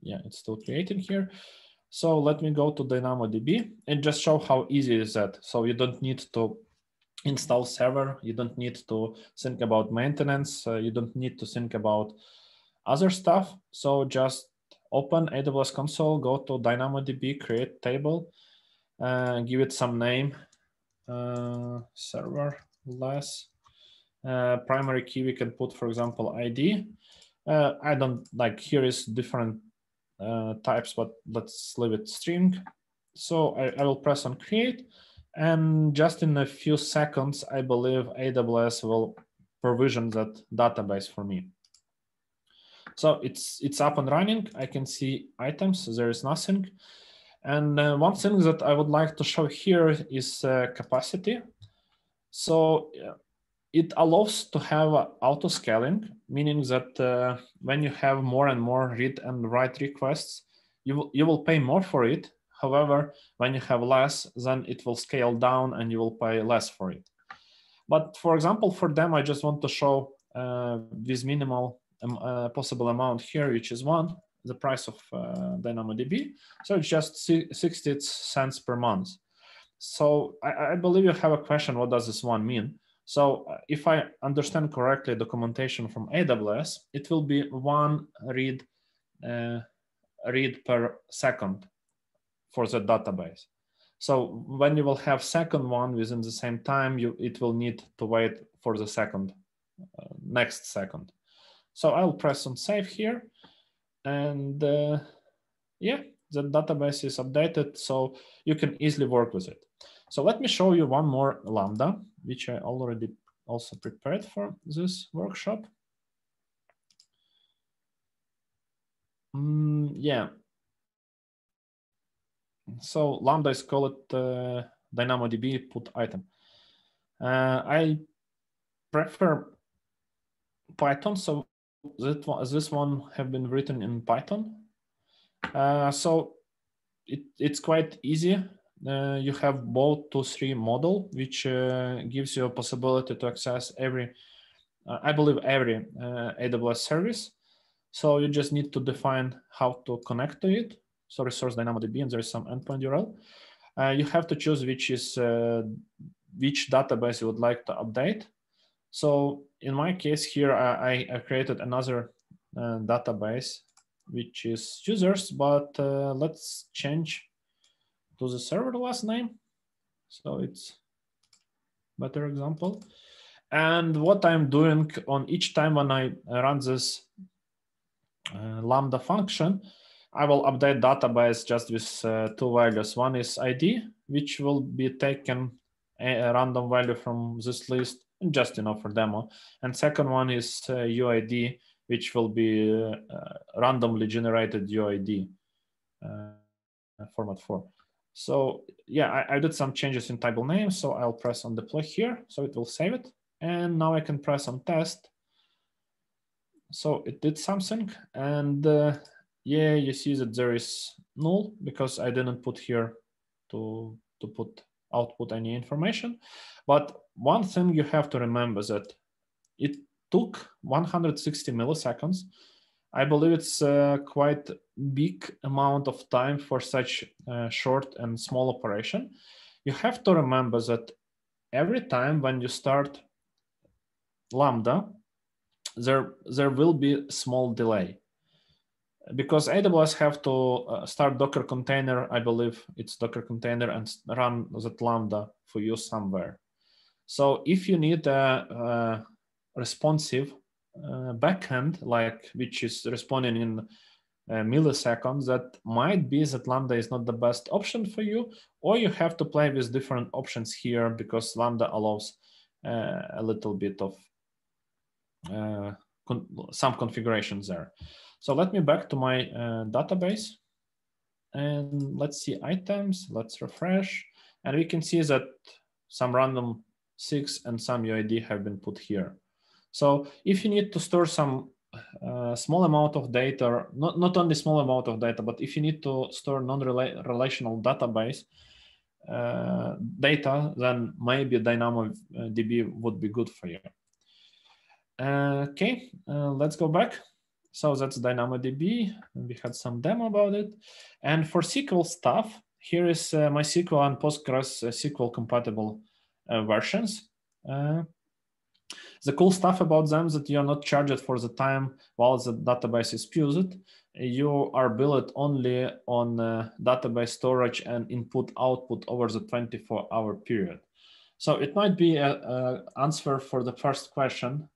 yeah, it's still creating here. So let me go to DynamoDB and just show how easy is that. So you don't need to install server. You don't need to think about maintenance. Uh, you don't need to think about other stuff. So just open AWS console, go to DynamoDB, create table, uh, give it some name, uh, server less. Uh, primary key we can put, for example, ID. Uh, I don't like here is different uh, types, but let's leave it string. So I, I will press on create and just in a few seconds, I believe AWS will provision that database for me. So it's it's up and running. I can see items. There is nothing. And uh, one thing that I would like to show here is uh, capacity. So uh, it allows to have auto scaling, meaning that uh, when you have more and more read and write requests, you will, you will pay more for it. However, when you have less, then it will scale down and you will pay less for it. But for example, for them, I just want to show uh, this minimal um, uh, possible amount here, which is one the price of uh, DynamoDB. So it's just 60 cents per month. So I, I, believe you have a question, what does this one mean? So uh, if I understand correctly documentation from AWS, it will be one read, uh, read per second for the database. So when you will have second one within the same time, you it will need to wait for the second, uh, next second. So I'll press on save here and uh, yeah, the database is updated, so you can easily work with it. So let me show you one more Lambda, which I already also prepared for this workshop. Mm, yeah. So Lambda is called uh, DynamoDB put item. Uh, I prefer Python. So that one, this one have been written in Python. Uh, so it, it's quite easy. Uh, you have boto3 model, which uh, gives you a possibility to access every, uh, I believe every uh, AWS service. So you just need to define how to connect to it. So resource DynamoDB, and there is some endpoint URL. Uh, you have to choose which is which database you would like to update. So in my case here, I, I created another uh, database, which is users, but uh, let's change to the serverless name. So it's better example. And what I'm doing on each time when I run this uh, Lambda function, I will update database just with uh, two values. One is ID, which will be taken a random value from this list, just enough for demo. And second one is uh, UID, which will be uh, randomly generated UID uh, format for. So yeah, I, I, did some changes in table name. So I'll press on deploy here. So it will save it. And now I can press on test. So it did something. And uh, yeah, you see that there is null because I didn't put here to, to put output any information. But one thing you have to remember that it took 160 milliseconds. I believe it's a quite big amount of time for such a short and small operation. You have to remember that every time when you start Lambda, there, there will be small delay because AWS have to uh, start Docker container, I believe it's Docker container and run that Lambda for you somewhere. So if you need a, a responsive uh, backend, like which is responding in uh, milliseconds, that might be that Lambda is not the best option for you, or you have to play with different options here because Lambda allows uh, a little bit of uh, con some configurations there. So let me back to my uh, database and let's see items, let's refresh. And we can see that some random six and some UID have been put here. So if you need to store some uh, small amount of data, not, not only small amount of data, but if you need to store non-relational database uh, data, then maybe DynamoDB would be good for you. Okay, uh, let's go back. So that's DynamoDB. We had some demo about it. And for SQL stuff, here is uh, MySQL and Postgres uh, SQL compatible uh, versions. Uh, the cool stuff about them is that you're not charged for the time while the database is used. You are billed only on database storage and input output over the 24 hour period. So it might be an answer for the first question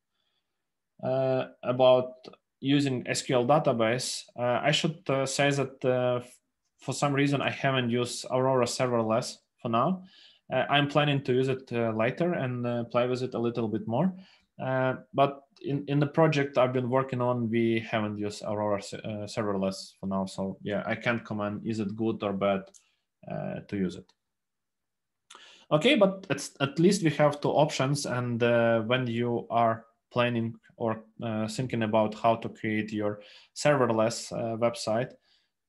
uh, about using SQL database, uh, I should uh, say that uh, for some reason I haven't used Aurora serverless for now. Uh, I'm planning to use it uh, later and uh, play with it a little bit more. but in, in the project I've been working on, we haven't used Aurora serverless for now. So yeah, I can't comment is it good or bad to use it. Okay, but at least we have two options. And when you are planning or uh, thinking about how to create your serverless uh, website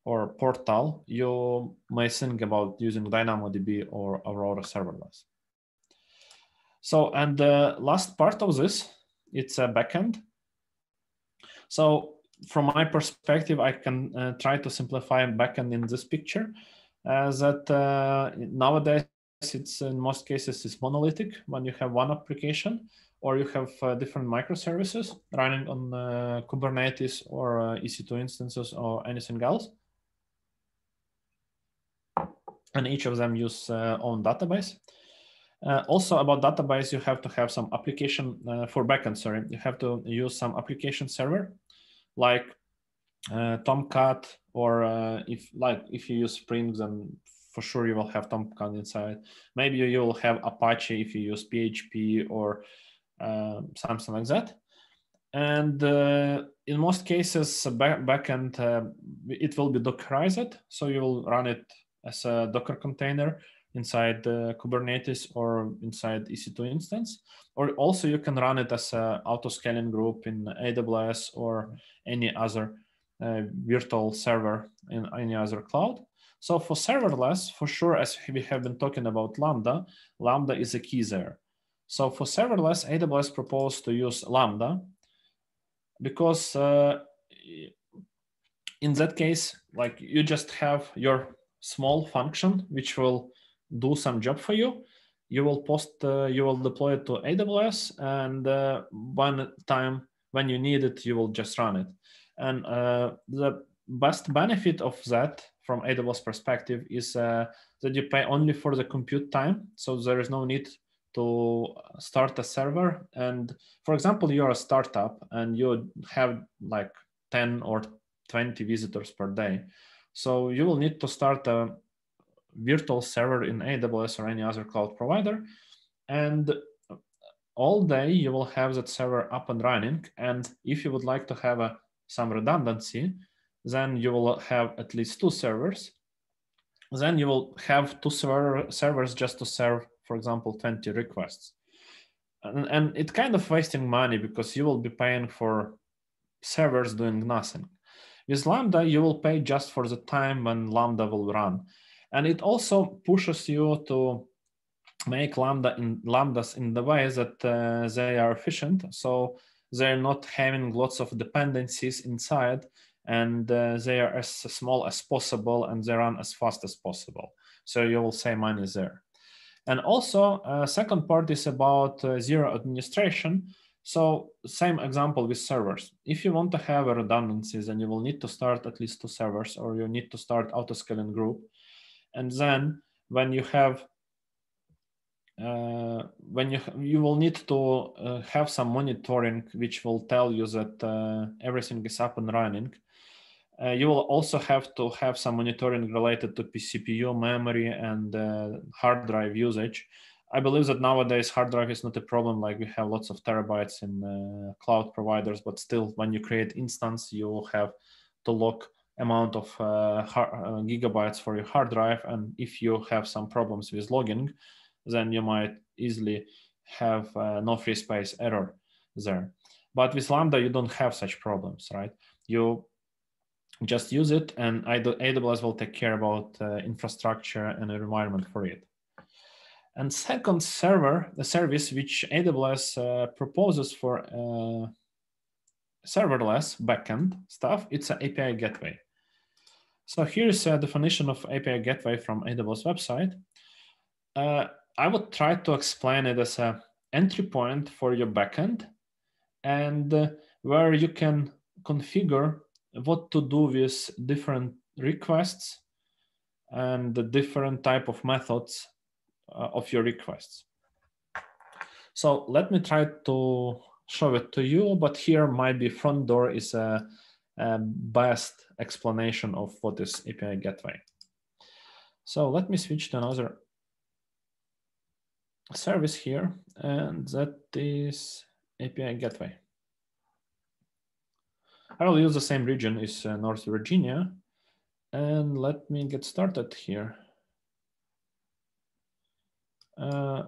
or portal, you may think about using DynamoDB or Aurora serverless. So, and the last part of this, it's a backend. So from my perspective, I can uh, try to simplify backend in this picture uh, that uh, nowadays it's in most cases it's monolithic when you have one application or you have uh, different microservices running on uh, Kubernetes or uh, EC2 instances or anything else. And each of them use uh, own database. Uh, also about database, you have to have some application uh, for backend, sorry, you have to use some application server like Tomcat or if like if you use Spring, then for sure you will have Tomcat inside. Maybe you will have Apache if you use PHP or something like that. And uh, in most cases, back backend, uh, it will be Dockerized. So you will run it as a Docker container inside the Kubernetes or inside EC2 instance. Or also you can run it as a auto-scaling group in AWS or any other uh, virtual server in any other cloud. So for serverless, for sure, as we have been talking about Lambda, Lambda is a key there. So for serverless, AWS proposed to use Lambda because uh, in that case, like you just have your small function which will do some job for you. You will post, uh, you will deploy it to AWS, and uh, one time when you need it, you will just run it. And uh, the best benefit of that from AWS perspective is uh, that you pay only for the compute time, so there is no need to start a server. And for example, you're a startup and you have like 10 or 20 visitors per day. So you will need to start a virtual server in AWS or any other cloud provider. And all day you will have that server up and running. And if you would like to have a, some redundancy, then you will have at least two servers. Then you will have two server, servers just to serve, for example, 20 requests. And, and it kind of wasting money because you will be paying for servers doing nothing. With Lambda, you will pay just for the time when Lambda will run. And it also pushes you to make Lambda in Lambdas in the way that uh, they are efficient. So they're not having lots of dependencies inside and uh, they are as small as possible and they run as fast as possible. So you will save money there. And also, uh, second part is about uh, zero administration. So same example with servers. If you want to have a redundancies, then you will need to start at least two servers or you need to start auto-scaling group. And then when you have, uh, when you, you will need to uh, have some monitoring, which will tell you that uh, everything is up and running. Uh, you will also have to have some monitoring related to CPU memory and uh, hard drive usage I believe that nowadays hard drive is not a problem. Like we have lots of terabytes in uh, cloud providers, but still, when you create instance, you have to lock amount of uh, hard, uh, gigabytes for your hard drive. And if you have some problems with logging, then you might easily have uh, no free space error there. But with Lambda, you don't have such problems, right? You just use it, and AWS will take care about uh, infrastructure and environment for it. And second server, the service which AWS uh, proposes for uh, serverless backend stuff, it's an API gateway. So here's a definition of API gateway from AWS website. Uh, I would try to explain it as a entry point for your backend and uh, where you can configure what to do with different requests and the different type of methods uh, of your requests. So let me try to show it to you, but here might be front door is a, a best explanation of what is API gateway. So let me switch to another service here, and that is API gateway. I will use the same region is uh, North Virginia, and let me get started here. Uh,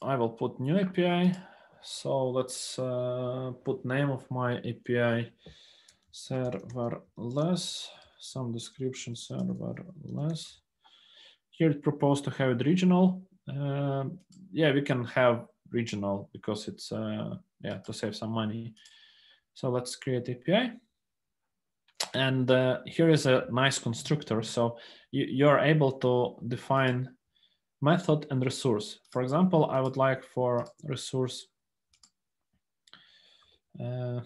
I will put new API. So let's uh, put name of my API serverless, some description serverless. Here it proposed to have it regional. Uh, yeah, we can have regional because it's, uh, yeah, to save some money. So let's create API. And uh, here is a nice constructor. So you, you're able to define method and resource. For example, I would like for resource uh,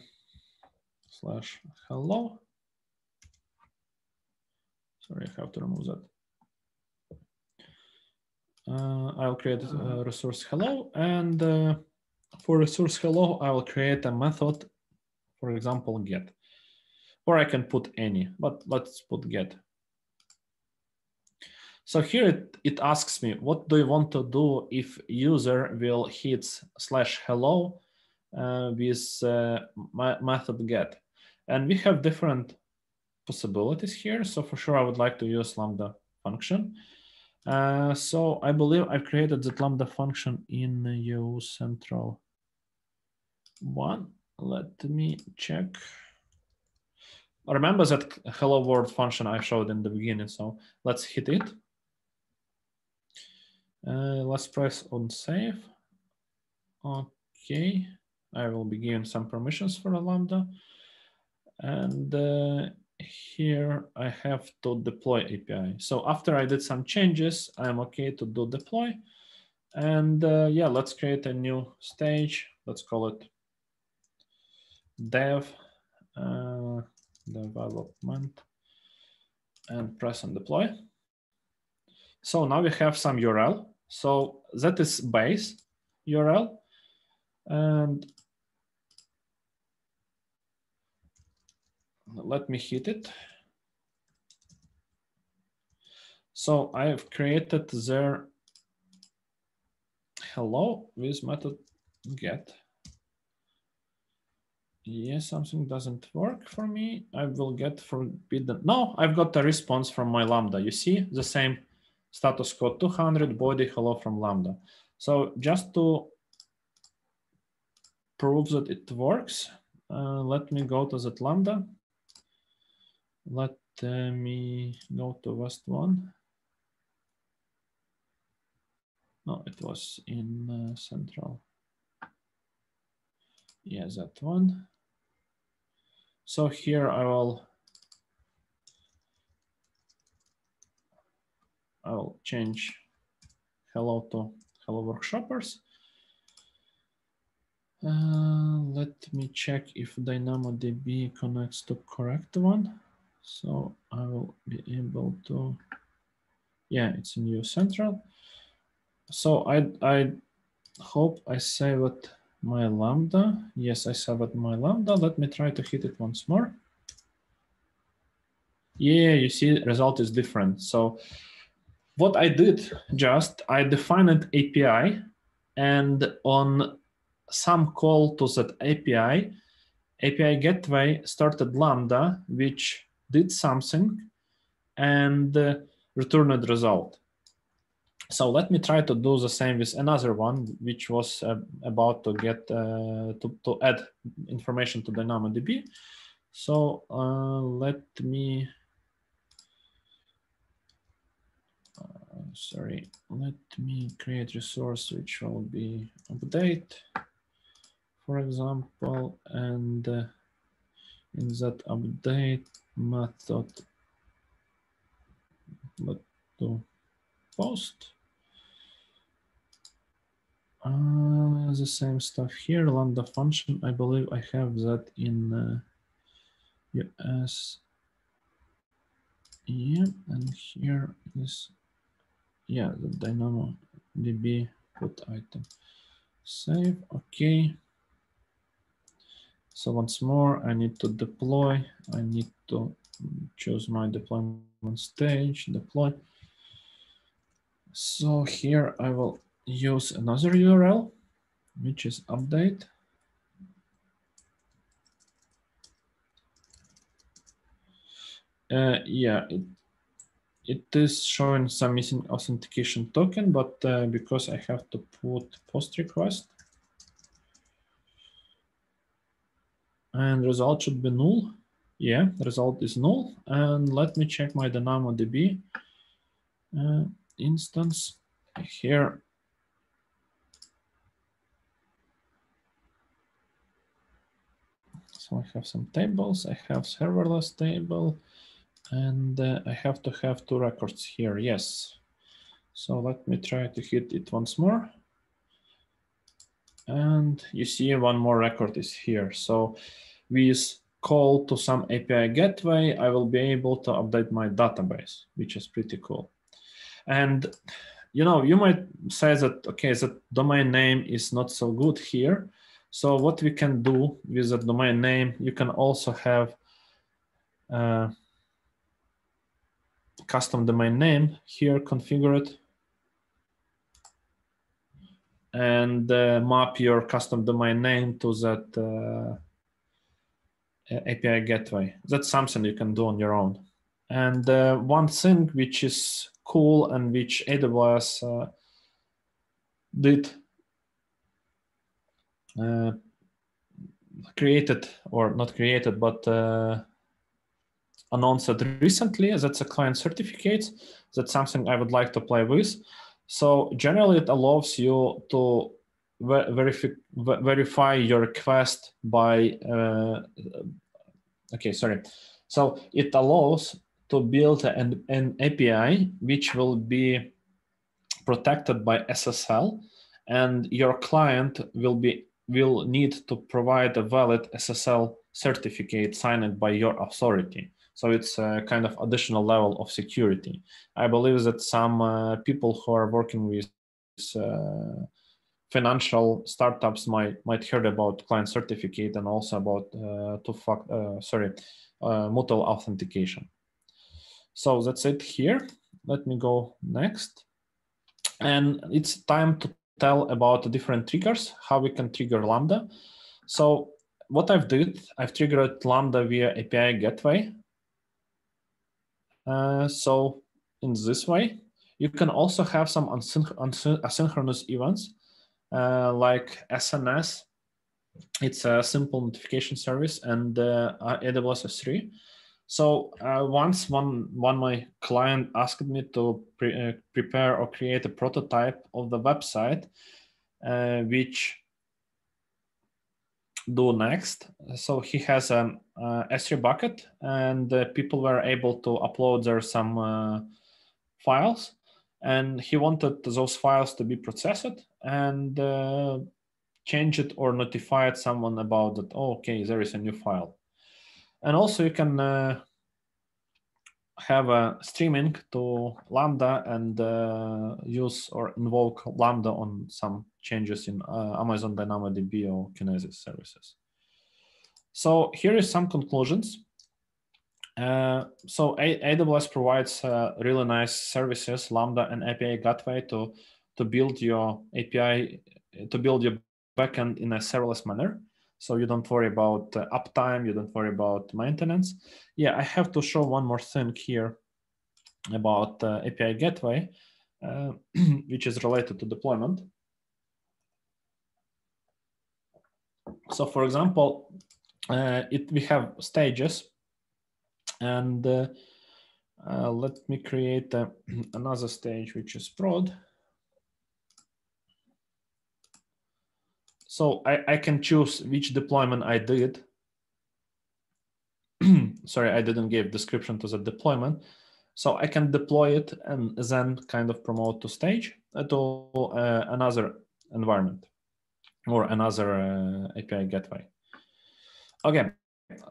slash hello. Sorry, I have to remove that. Uh, I'll create a resource hello and uh, for resource hello, I will create a method, for example, get, or I can put any, but let's put get. So here it, it asks me, what do you want to do if user will hit slash hello uh, with uh, method get? And we have different possibilities here. So for sure, I would like to use Lambda function. Uh, so I believe I've created that lambda function in EU central one. Let me check. Remember that hello world function I showed in the beginning. So let's hit it. Uh, let's press on save. Okay, I will be given some permissions for a lambda. And uh, here I have to deploy API. So after I did some changes, I'm okay to do deploy. And uh, yeah, let's create a new stage. Let's call it dev uh, development and press on deploy. So now we have some URL. So that is base URL. And let me hit it. So I have created their hello with method get. Yes, something doesn't work for me. I will get forbidden. No, I've got a response from my Lambda. You see the same status code 200 body hello from Lambda. So just to prove that it works, uh, let me go to that Lambda. Let uh, me go to West one. No, it was in uh, Central. Yeah, that one. So here I will I will change hello to hello workshoppers. Uh, let me check if DynamoDB connects to correct one. So I will be able to, yeah, it's in EU Central. So I, I hope I saved my Lambda. Yes, I saved my Lambda. Let me try to hit it once more. Yeah, you see result is different. So what I did just, I defined API and on some call to that API, API gateway started Lambda, which did something and uh, returned result. So let me try to do the same with another one, which was uh, about to get uh, to, to add information to DynamoDB. So uh, let me sorry, let me create resource which will be update, for example, and uh, in that update method, let to post. Uh, the same stuff here, lambda function. I believe I have that in uh, US. Yeah, and here is yeah, the Dynamo DB put item. Save, okay. So once more, I need to deploy. I need to choose my deployment stage, deploy. So here I will use another URL, which is update. Uh, yeah, it it is showing some missing authentication token, but uh, because I have to put post request and result should be null. Yeah, result is null. And let me check my DynamoDB uh, instance here. So I have some tables. I have serverless table. And uh, I have to have two records here, yes. So let me try to hit it once more. And you see one more record is here. So with call to some API gateway, I will be able to update my database, which is pretty cool. And you know, you might say that, okay, the domain name is not so good here. So what we can do with the domain name, you can also have uh, custom domain name here configured and uh, map your custom domain name to that uh, API gateway. That's something you can do on your own. And uh, one thing which is cool and which AWS uh, did uh, created or not created, but uh, announced recently. That's a client certificate. That's something I would like to play with. So generally, it allows you to verify verify your request by. Uh, okay, sorry. So it allows to build an, an API which will be protected by SSL, and your client will be will need to provide a valid SSL certificate signed by your authority. So it's a kind of additional level of security. I believe that some uh, people who are working with uh, financial startups might might heard about client certificate and also about uh, two fact uh, sorry uh, multiple authentication. So that's it here. Let me go next. And it's time to tell about the different triggers, how we can trigger Lambda. So what I've did, I've triggered Lambda via API gateway. Uh, so in this way, you can also have some asynchronous events uh, like SNS. It's a simple notification service and uh, AWS S3. So uh, once one one my client asked me to pre uh, prepare or create a prototype of the website, uh, which do next. So he has an uh, S3 bucket, and uh, people were able to upload there some uh, files, and he wanted those files to be processed and change it or notified someone about that. Oh, okay, there is a new file and also you can uh, have a streaming to Lambda and uh, use or invoke Lambda on some changes in uh, Amazon DynamoDB or Kinesis services. So here is some conclusions. Uh, so a AWS provides uh, really nice services, Lambda and API Gateway to, to build your API, to build your backend in a serverless manner. So you don't worry about uh, uptime, you don't worry about maintenance. Yeah, I have to show one more thing here about uh, API Gateway, uh, which is related to deployment. So for example, it, we have stages and uh, uh, let me create another stage, which is prod. So I, I can choose which deployment I did. Sorry, I didn't give description to the deployment. So I can deploy it and then kind of promote to stage uh, to uh, another environment or another uh, API gateway. Okay,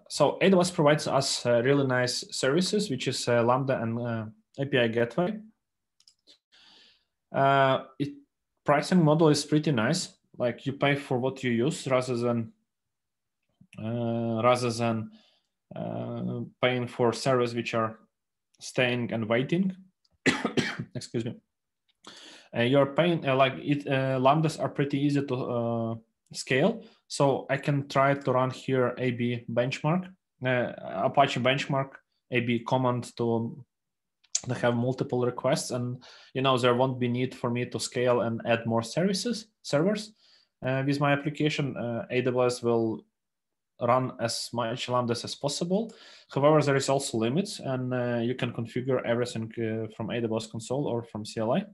so AWS provides us uh, really nice services, which is uh, Lambda and uh, API gateway. it pricing model is pretty nice like you pay for what you use rather than uh, rather than uh, paying for service which are staying and waiting. Excuse me. Uh, you're paying uh, like it. Uh, lambdas are pretty easy to uh, scale, so I can try to run here AB benchmark, Apache benchmark, AB command to they have multiple requests and you know there won't be need for me to scale and add more services servers with my application, uh, AWS will run as much lambdas as possible. However, there is also limits and uh, you can configure everything from AWS console or from CLI.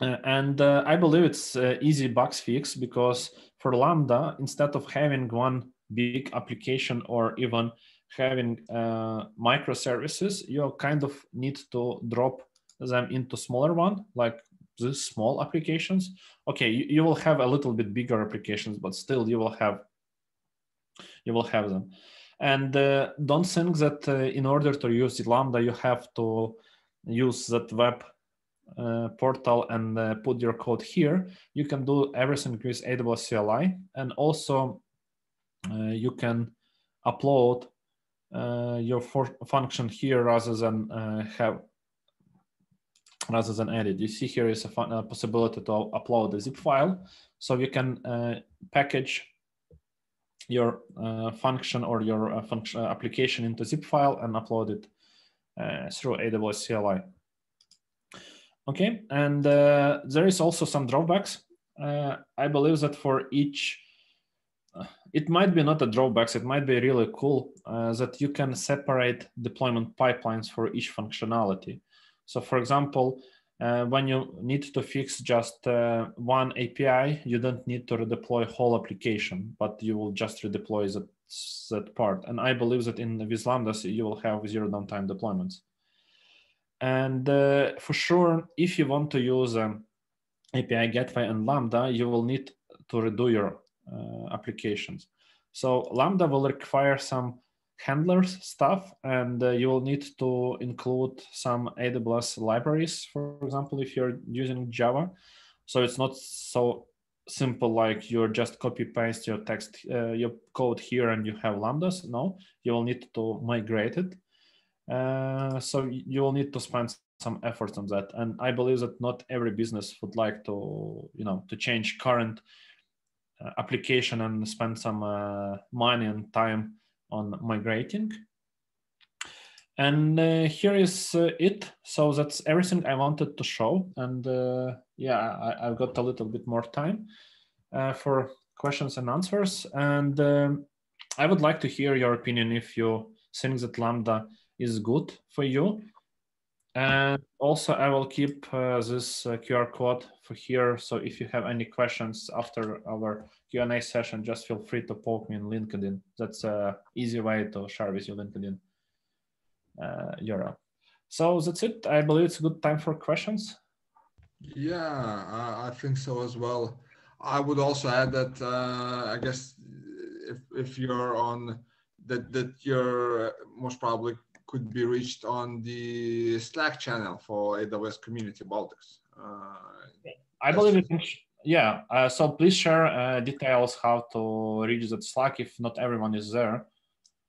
Uh, and uh, I believe it's uh, easy bugs fix because for Lambda, instead of having one big application or even having microservices, you kind of need to drop them into smaller one, like these small applications, okay, you, you will have a little bit bigger applications, but still you will have you will have them. And uh, don't think that uh, in order to use Lambda, you have to use that web uh, portal and uh, put your code here. You can do everything with AWS CLI, and also uh, you can upload uh, your function here rather than have rather than edit. You see here is a, fun, a possibility to upload a zip file. So you can uh, package your uh, function or your uh, function uh, application into zip file and upload it uh, through AWS CLI. Okay, and uh, there is also some drawbacks. Uh, I believe that for each, uh, it might be not a drawbacks, it might be really cool uh, that you can separate deployment pipelines for each functionality. So for example, uh, when you need to fix just uh, one API, you don't need to redeploy whole application, but you will just redeploy that, that part. And I believe that in with Lambdas, you will have zero downtime deployments. And uh, for sure, if you want to use um, API Gateway and Lambda, you will need to redo your uh, applications. So Lambda will require some handlers stuff, and uh, you will need to include some AWS libraries, for example, if you're using Java. So it's not so simple like you're just copy paste your text, uh, your code here, and you have lambdas. No, you will need to migrate it uh, so you will need to spend some efforts on that. And I believe that not every business would like to, you know, to change current uh, application and spend some uh, money and time on migrating. And uh, here is uh, it. So that's everything I wanted to show. And uh, yeah, I, have got a little bit more time for questions and answers. And um, I would like to hear your opinion if you think that Lambda is good for you. And also I will keep uh, this uh, QR code for here. So if you have any questions after our Q&A session, just feel free to poke me in LinkedIn. That's a easy way to share with you LinkedIn uh, URL. So that's it. I believe it's a good time for questions. Yeah, I think so as well. I would also add that uh, I guess if, if you're on that that you're most probably could be reached on the Slack channel for AWS Community Baltics. Uh, I believe it. Yeah. Uh, so please share uh, details how to reach that Slack if not everyone is there.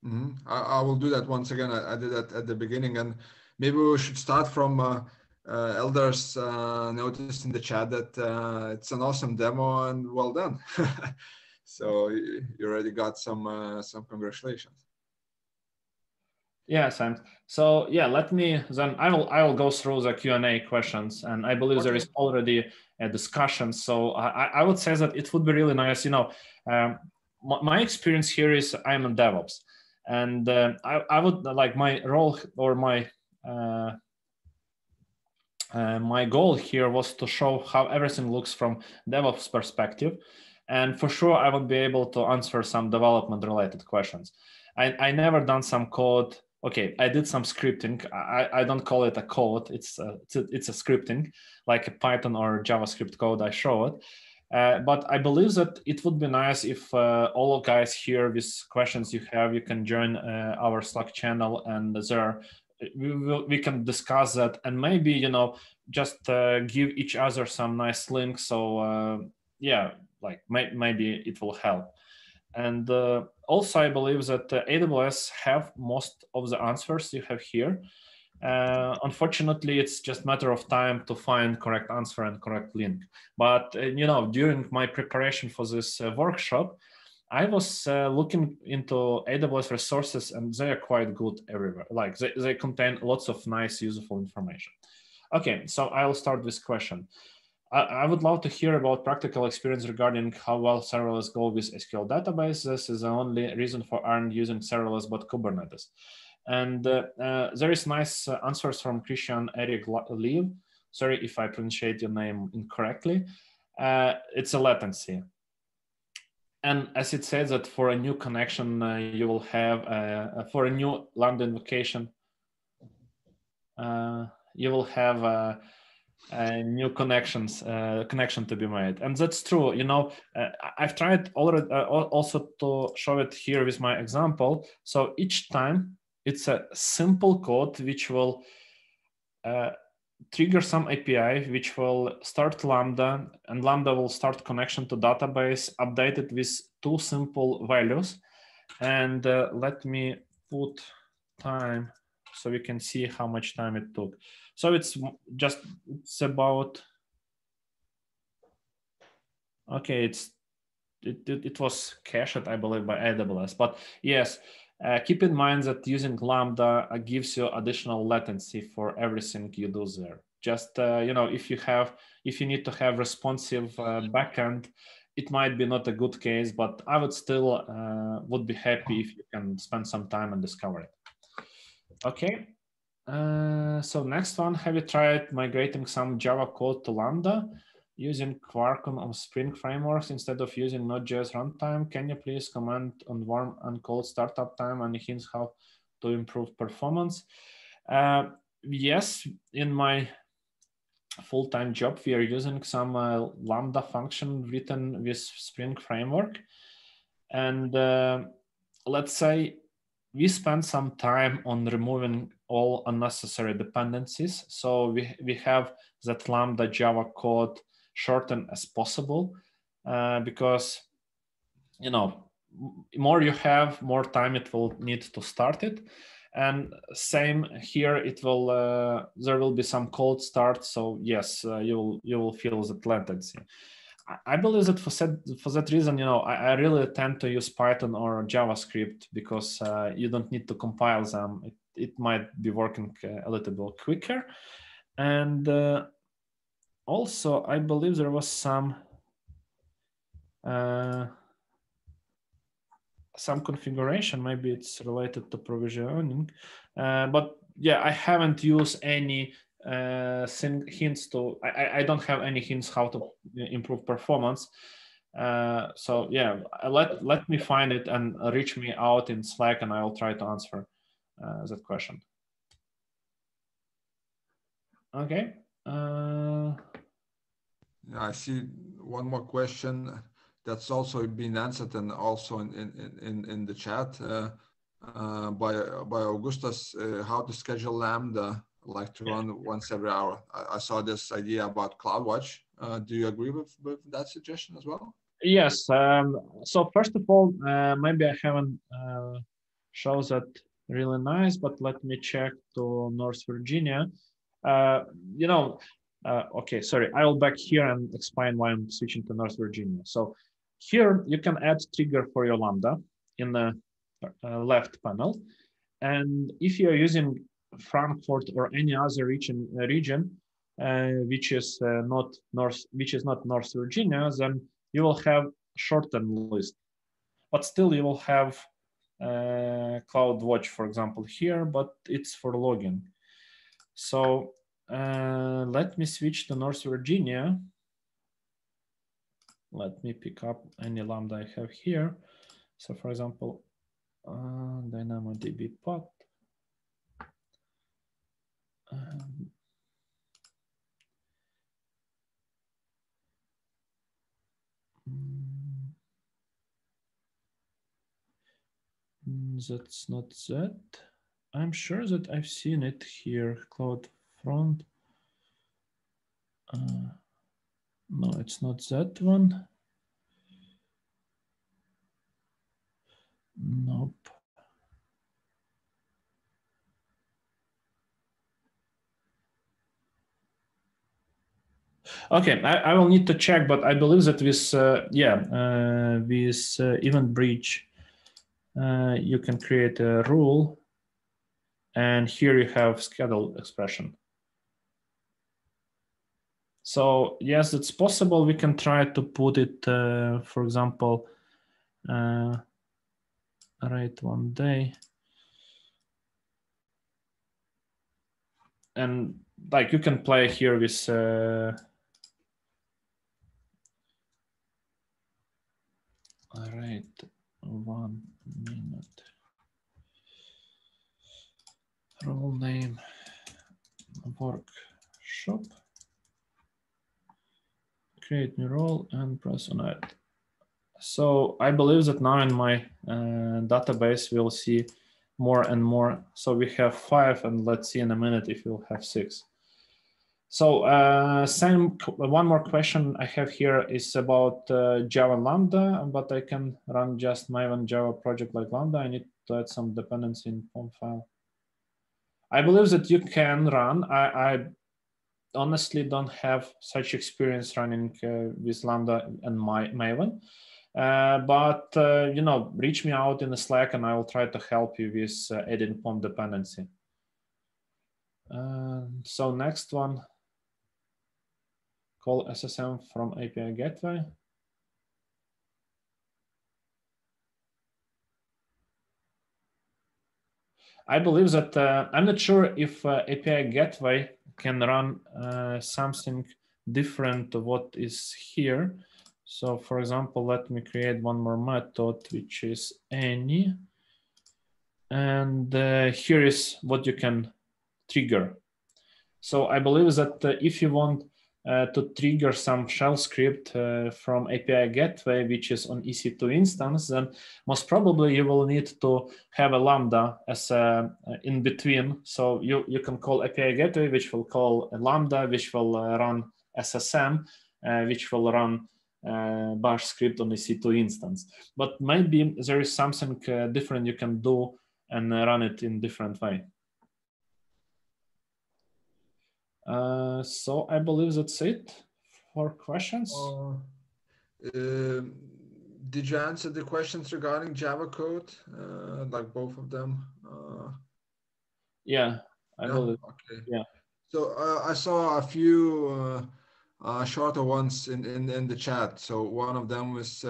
Mm-hmm. I, I, will do that once again. I, I, did that at the beginning, and maybe we should start from. Uh, uh, elders uh, noticed in the chat that uh, it's an awesome demo and well done. so you already got some uh, some congratulations. Yeah, Sam. So yeah, let me then I will I will go through the Q and A questions, and I believe okay. there is already a discussion. So I, I would say that it would be really nice. You know, um, my, my, experience here is I'm a DevOps, and uh, I I would like my role or my uh, uh, my goal here was to show how everything looks from DevOps perspective, and for sure I would be able to answer some development related questions. I, I never done some code okay i did some scripting. I, I don't call it a code. It's a, it's a, it's a scripting like a python or javascript code i show it. Uh, but i believe that it would be nice if uh, all guys here with questions you have you can join uh, our slack channel and there we, will, we can discuss that and maybe you know just uh, give each other some nice links. So uh, yeah like may, maybe it will help. And uh, also, I believe that uh, AWS have most of the answers you have here. Uh, unfortunately, it's just matter of time to find correct answer and correct link. But uh, you know, during my preparation for this uh, workshop, I was uh, looking into AWS resources, and they are quite good everywhere. Like they, they contain lots of nice, useful information. Okay, so I'll start this question. I, would love to hear about practical experience regarding how well serverless go with SQL databases. This is the only reason for aren't using serverless but Kubernetes. And uh, uh, there is nice uh, answers from Christian Eric Lev. Sorry if I pronunciate your name incorrectly. Uh, it's a latency. And as it says that for a new connection, uh, you will have, uh, for a new Lambda invocation, you will have uh, new connections uh, connection to be made. And that's true you know uh, i've tried already uh, also to show it here with my example. So each time it's a simple code which will uh, trigger some api which will start lambda and lambda will start connection to database updated with two simple values. And uh, let me put time so we can see how much time it took. So it's just, it's about, okay, it's, it, it, it was cached, I believe, by AWS. But yes, uh, keep in mind that using Lambda uh, gives you additional latency for everything you do there. Just uh, you know, if you have if you need to have responsive uh, backend, it might be not a good case, but I would still uh, would be happy if you can spend some time and discover it. Okay. Uh, so next one, have you tried migrating some Java code to Lambda using Quark on Spring frameworks instead of using Node.js runtime? Can you please comment on warm and cold startup time and hints how to improve performance? Uh, yes, in my full-time job, we are using some uh, Lambda function written with Spring framework. And uh, let's say we spend some time on removing all unnecessary dependencies. So we, we have that Lambda Java code shortened as possible uh, because, you know, more you have, more time it will need to start it. And same here, it will uh, there will be some cold start. So yes, uh, you will you will feel that latency. I believe that for that for that reason, you know, I, I really tend to use Python or JavaScript because uh, you don't need to compile them. It, it might be working a little bit quicker, and uh, also I believe there was some uh, some configuration. Maybe it's related to provisioning, uh, but yeah, I haven't used any uh, hints to. I, I don't have any hints how to improve performance. Uh, so yeah, let let me find it and reach me out in Slack, and I will try to answer that question. Okay. Uh, I see one more question that's also been answered and also in in in, in the chat uh, uh, by by Augustus uh, how to schedule Lambda like to run once every hour. I, I saw this idea about CloudWatch. Uh, do you agree with, with that suggestion as well? Yes. Um, so first of all, uh, maybe I haven't uh, shown that really nice, but let me check to North Virginia. Uh, you know, uh, okay, sorry, I will back here and explain why I'm switching to North Virginia. So here you can add trigger for your Lambda in the uh, left panel. And if you're using Frankfurt or any other region, uh, region uh, which is uh, not North, which is not North Virginia, then you will have shortened list. But still, you will have uh, CloudWatch, for example, here, but it's for logging. So uh, let me switch to North Virginia. Let me pick up any Lambda I have here. So for example, uh, DynamoDB pod. Um, that's not that. I'm sure that I've seen it here, Cloud Front. Uh, no, it's not that one. Nope. Okay, I, I, will need to check, but I believe that with uh, yeah uh, with uh, EventBridge, uh, you can create a rule, and here you have schedule expression. So yes, it's possible. We can try to put it, uh, for example, uh, right one day, and like you can play here with All right, one minute. Role name, workshop. Create new role and press on it. So I believe that now in my uh, database, we'll see more and more. So we have five and let's see in a minute if we'll have six. So uh, same, one more question I have here is about uh, Java Lambda, but I can run just my own Java project like Lambda. I need to add some dependency in POM file. I believe that you can run. I, I honestly don't have such experience running uh, with Lambda and my Maven. Uh, but uh, you know, reach me out in the Slack, and I will try to help you with uh, adding POM dependency. Uh, so next one call SSM from API gateway. I believe that uh, I'm not sure if uh, API gateway can run uh, something different to what is here. So for example, let me create one more method, which is any. And uh, here is what you can trigger. So I believe that uh, if you want to trigger some shell script uh, from API gateway, which is on EC2 instance, then most probably you will need to have a Lambda as a, uh, in between. So you, you can call API gateway, which will call a Lambda, which will uh, run SSM, uh, which will run uh, bash script on EC2 instance. But maybe there is something different you can do and run it in different way. Uh, so I believe that's it for questions. Uh, uh, did you answer the questions regarding Java code, uh, like both of them? Uh, yeah, I yeah? believe. Okay. Yeah. So uh, I saw a few shorter ones in, in, in the chat. So one of them was,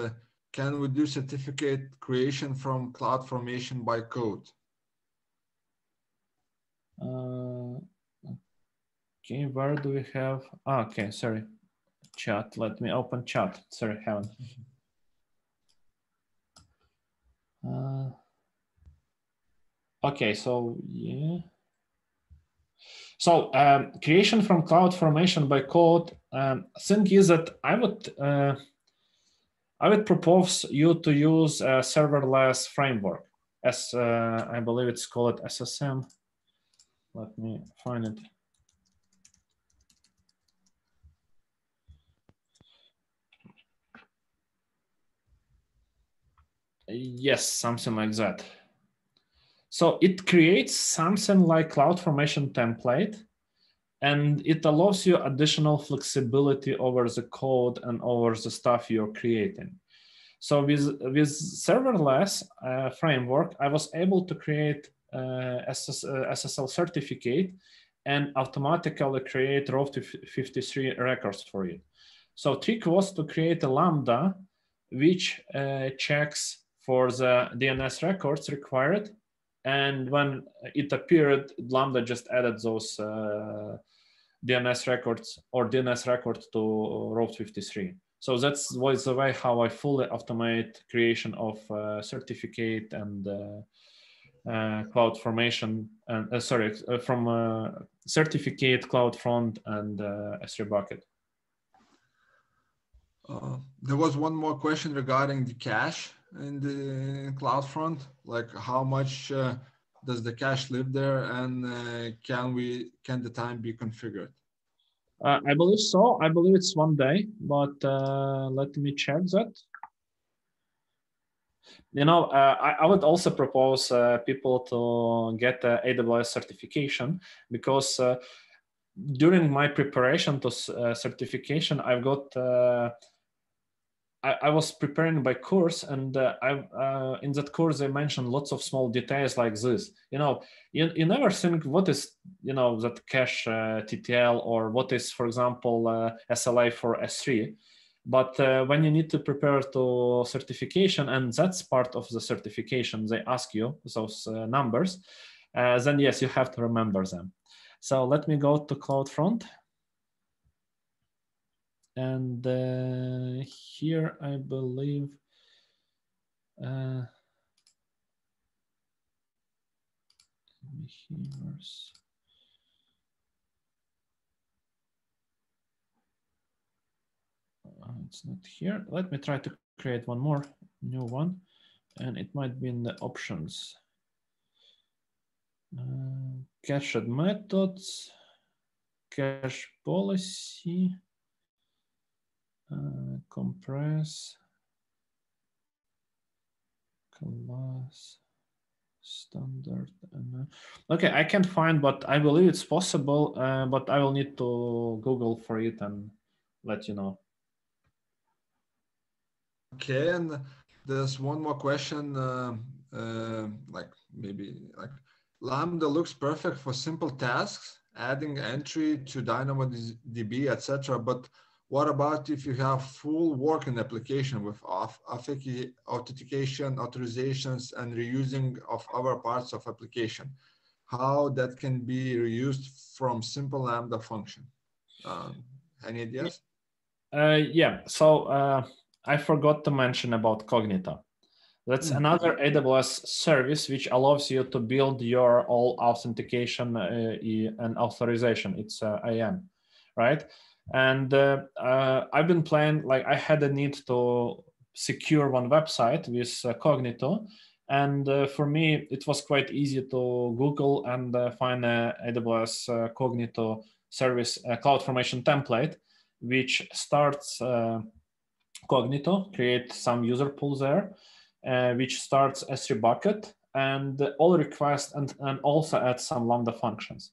can we do certificate creation from CloudFormation by code? Okay, where do we have? Oh, okay, sorry. Chat. Let me open chat. Sorry, haven't. Uh, okay, so yeah. So um, creation from cloud formation by code. Um, thing is that I would uh, I would propose you to use a serverless framework, as uh, I believe it's called SSM. Let me find it. Yes, something like that. So it creates something like CloudFormation template, and it allows you additional flexibility over the code and over the stuff you're creating. So with, with serverless uh, framework, I was able to create uh, SS, uh, SSL certificate and automatically create Route 53 records for it. So trick was to create a Lambda which uh, checks for the DNS records required. And when it appeared, Lambda just added those uh, DNS records or DNS record to Route 53. So that's was the way how I fully automate creation of uh, certificate and uh, uh, cloud formation and uh, sorry uh, from uh, certificate cloud front and S3 bucket. there was one more question regarding the cache in the CloudFront? Like how much uh, does the cache live there and uh, can we can the time be configured? Uh, I believe so. I believe it's one day, but uh, let me check that. You know, uh, I, I, would also propose uh, people to get AWS certification because during my preparation to certification, I've got I, was preparing by course and uh, I, uh, in that course I mentioned lots of small details like this. You know you, you never think what is you know that cache uh, TTL or what is for example uh, SLA for S3 but uh, when you need to prepare to certification and that's part of the certification they ask you those uh, numbers then yes you have to remember them. So let me go to CloudFront and uh, here I believe uh, here's uh, it's not here. Let me try to create one more new one, and it might be in the options. Uh, cached methods, cache policy. Uh, compress. Class standard. And uh, okay i can't find but i believe it's possible uh, but i will need to google for it and let you know. Okay and there's one more question uh, uh, like maybe like lambda looks perfect for simple tasks adding entry to dynamodb etc but what about if you have full working application with authentication, authorizations, and reusing of other parts of application? How that can be reused from simple Lambda function? Um, any ideas? Uh, yeah, so uh, I forgot to mention about Cognito. That's mm-hmm. another AWS service which allows you to build your all authentication uh, and authorization. It's uh, IAM, right? And uh, uh, I've been playing, like I had a need to secure one website with uh, Cognito. And uh, for me, it was quite easy to Google and uh, find a AWS uh, Cognito service cloud formation template, which starts Cognito, create some user pools there, which starts S3 bucket and all requests and, and also add some Lambda functions.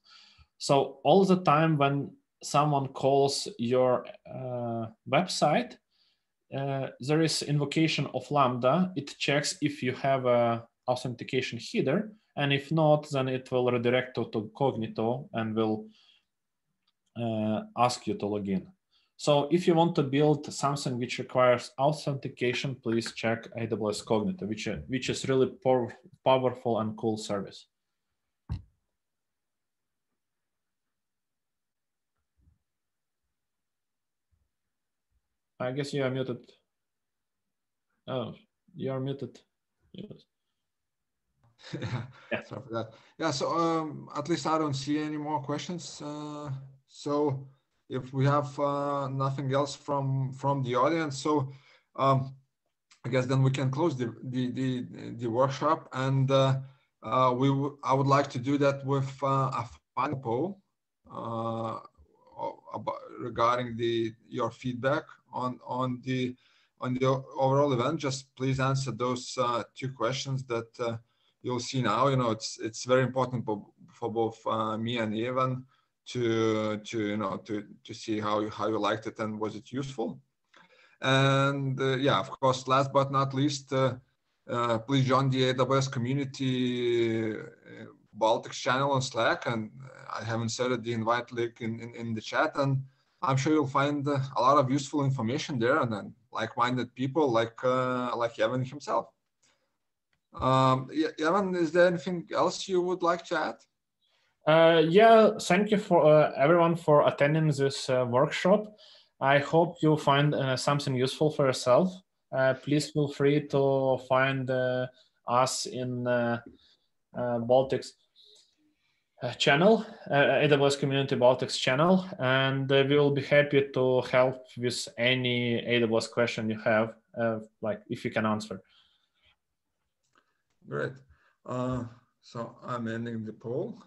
So all the time when someone calls your uh, website, uh, there is invocation of Lambda. It checks if you have a authentication header, and if not, then it will redirect to, to Cognito and will uh, ask you to log in. So if you want to build something which requires authentication, please check AWS Cognito, which, which is really powerful and cool service. I guess you are muted. Oh, you are muted. Yes. yeah, yeah. Sorry for that. Yeah, so um, at least I don't see any more questions. Uh, so if we have uh, nothing else from from the audience, so um, I guess then we can close the the the, the workshop, and uh, uh, we I would like to do that with uh, a final poll uh, about regarding the your feedback on on the on the overall event. Just please answer those uh, two questions that uh, you'll see now. You know, it's it's very important for, for both uh, me and Ivan to to you know to to see how you how you liked it and was it useful. And yeah, of course, last but not least. Please join the AWS community Baltics channel on Slack, and I have inserted the invite link in, in, in the chat. And I'm sure you'll find a lot of useful information there, and then like-minded people like uh, like Yevhen himself. Um, Yevhen, is there anything else you would like to add? Uh, yeah, thank you for uh, everyone for attending this uh, workshop. I hope you find uh, something useful for yourself. Uh, please feel free to find us in Baltics channel, uh, AWS Community Baltics channel, and uh, we will be happy to help with any AWS question you have, uh, like if you can answer. Great. Uh, so I'm ending the poll.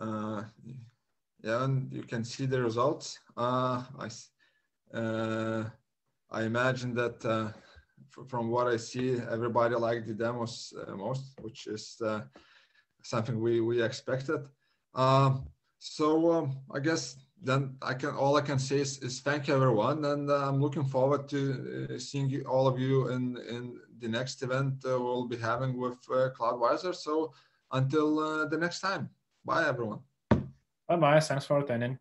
Uh, yeah, and you can see the results. I, I imagine that from what I see, everybody liked the demos most, which is something we we expected. Um, so um, I guess then I can all I can say is, is thank you everyone, and uh, I'm looking forward to uh, seeing you, all of you in in the next event uh, we'll be having with uh, Cloudvisor. So until uh, the next time, bye everyone. Bye bye. Thanks for attending.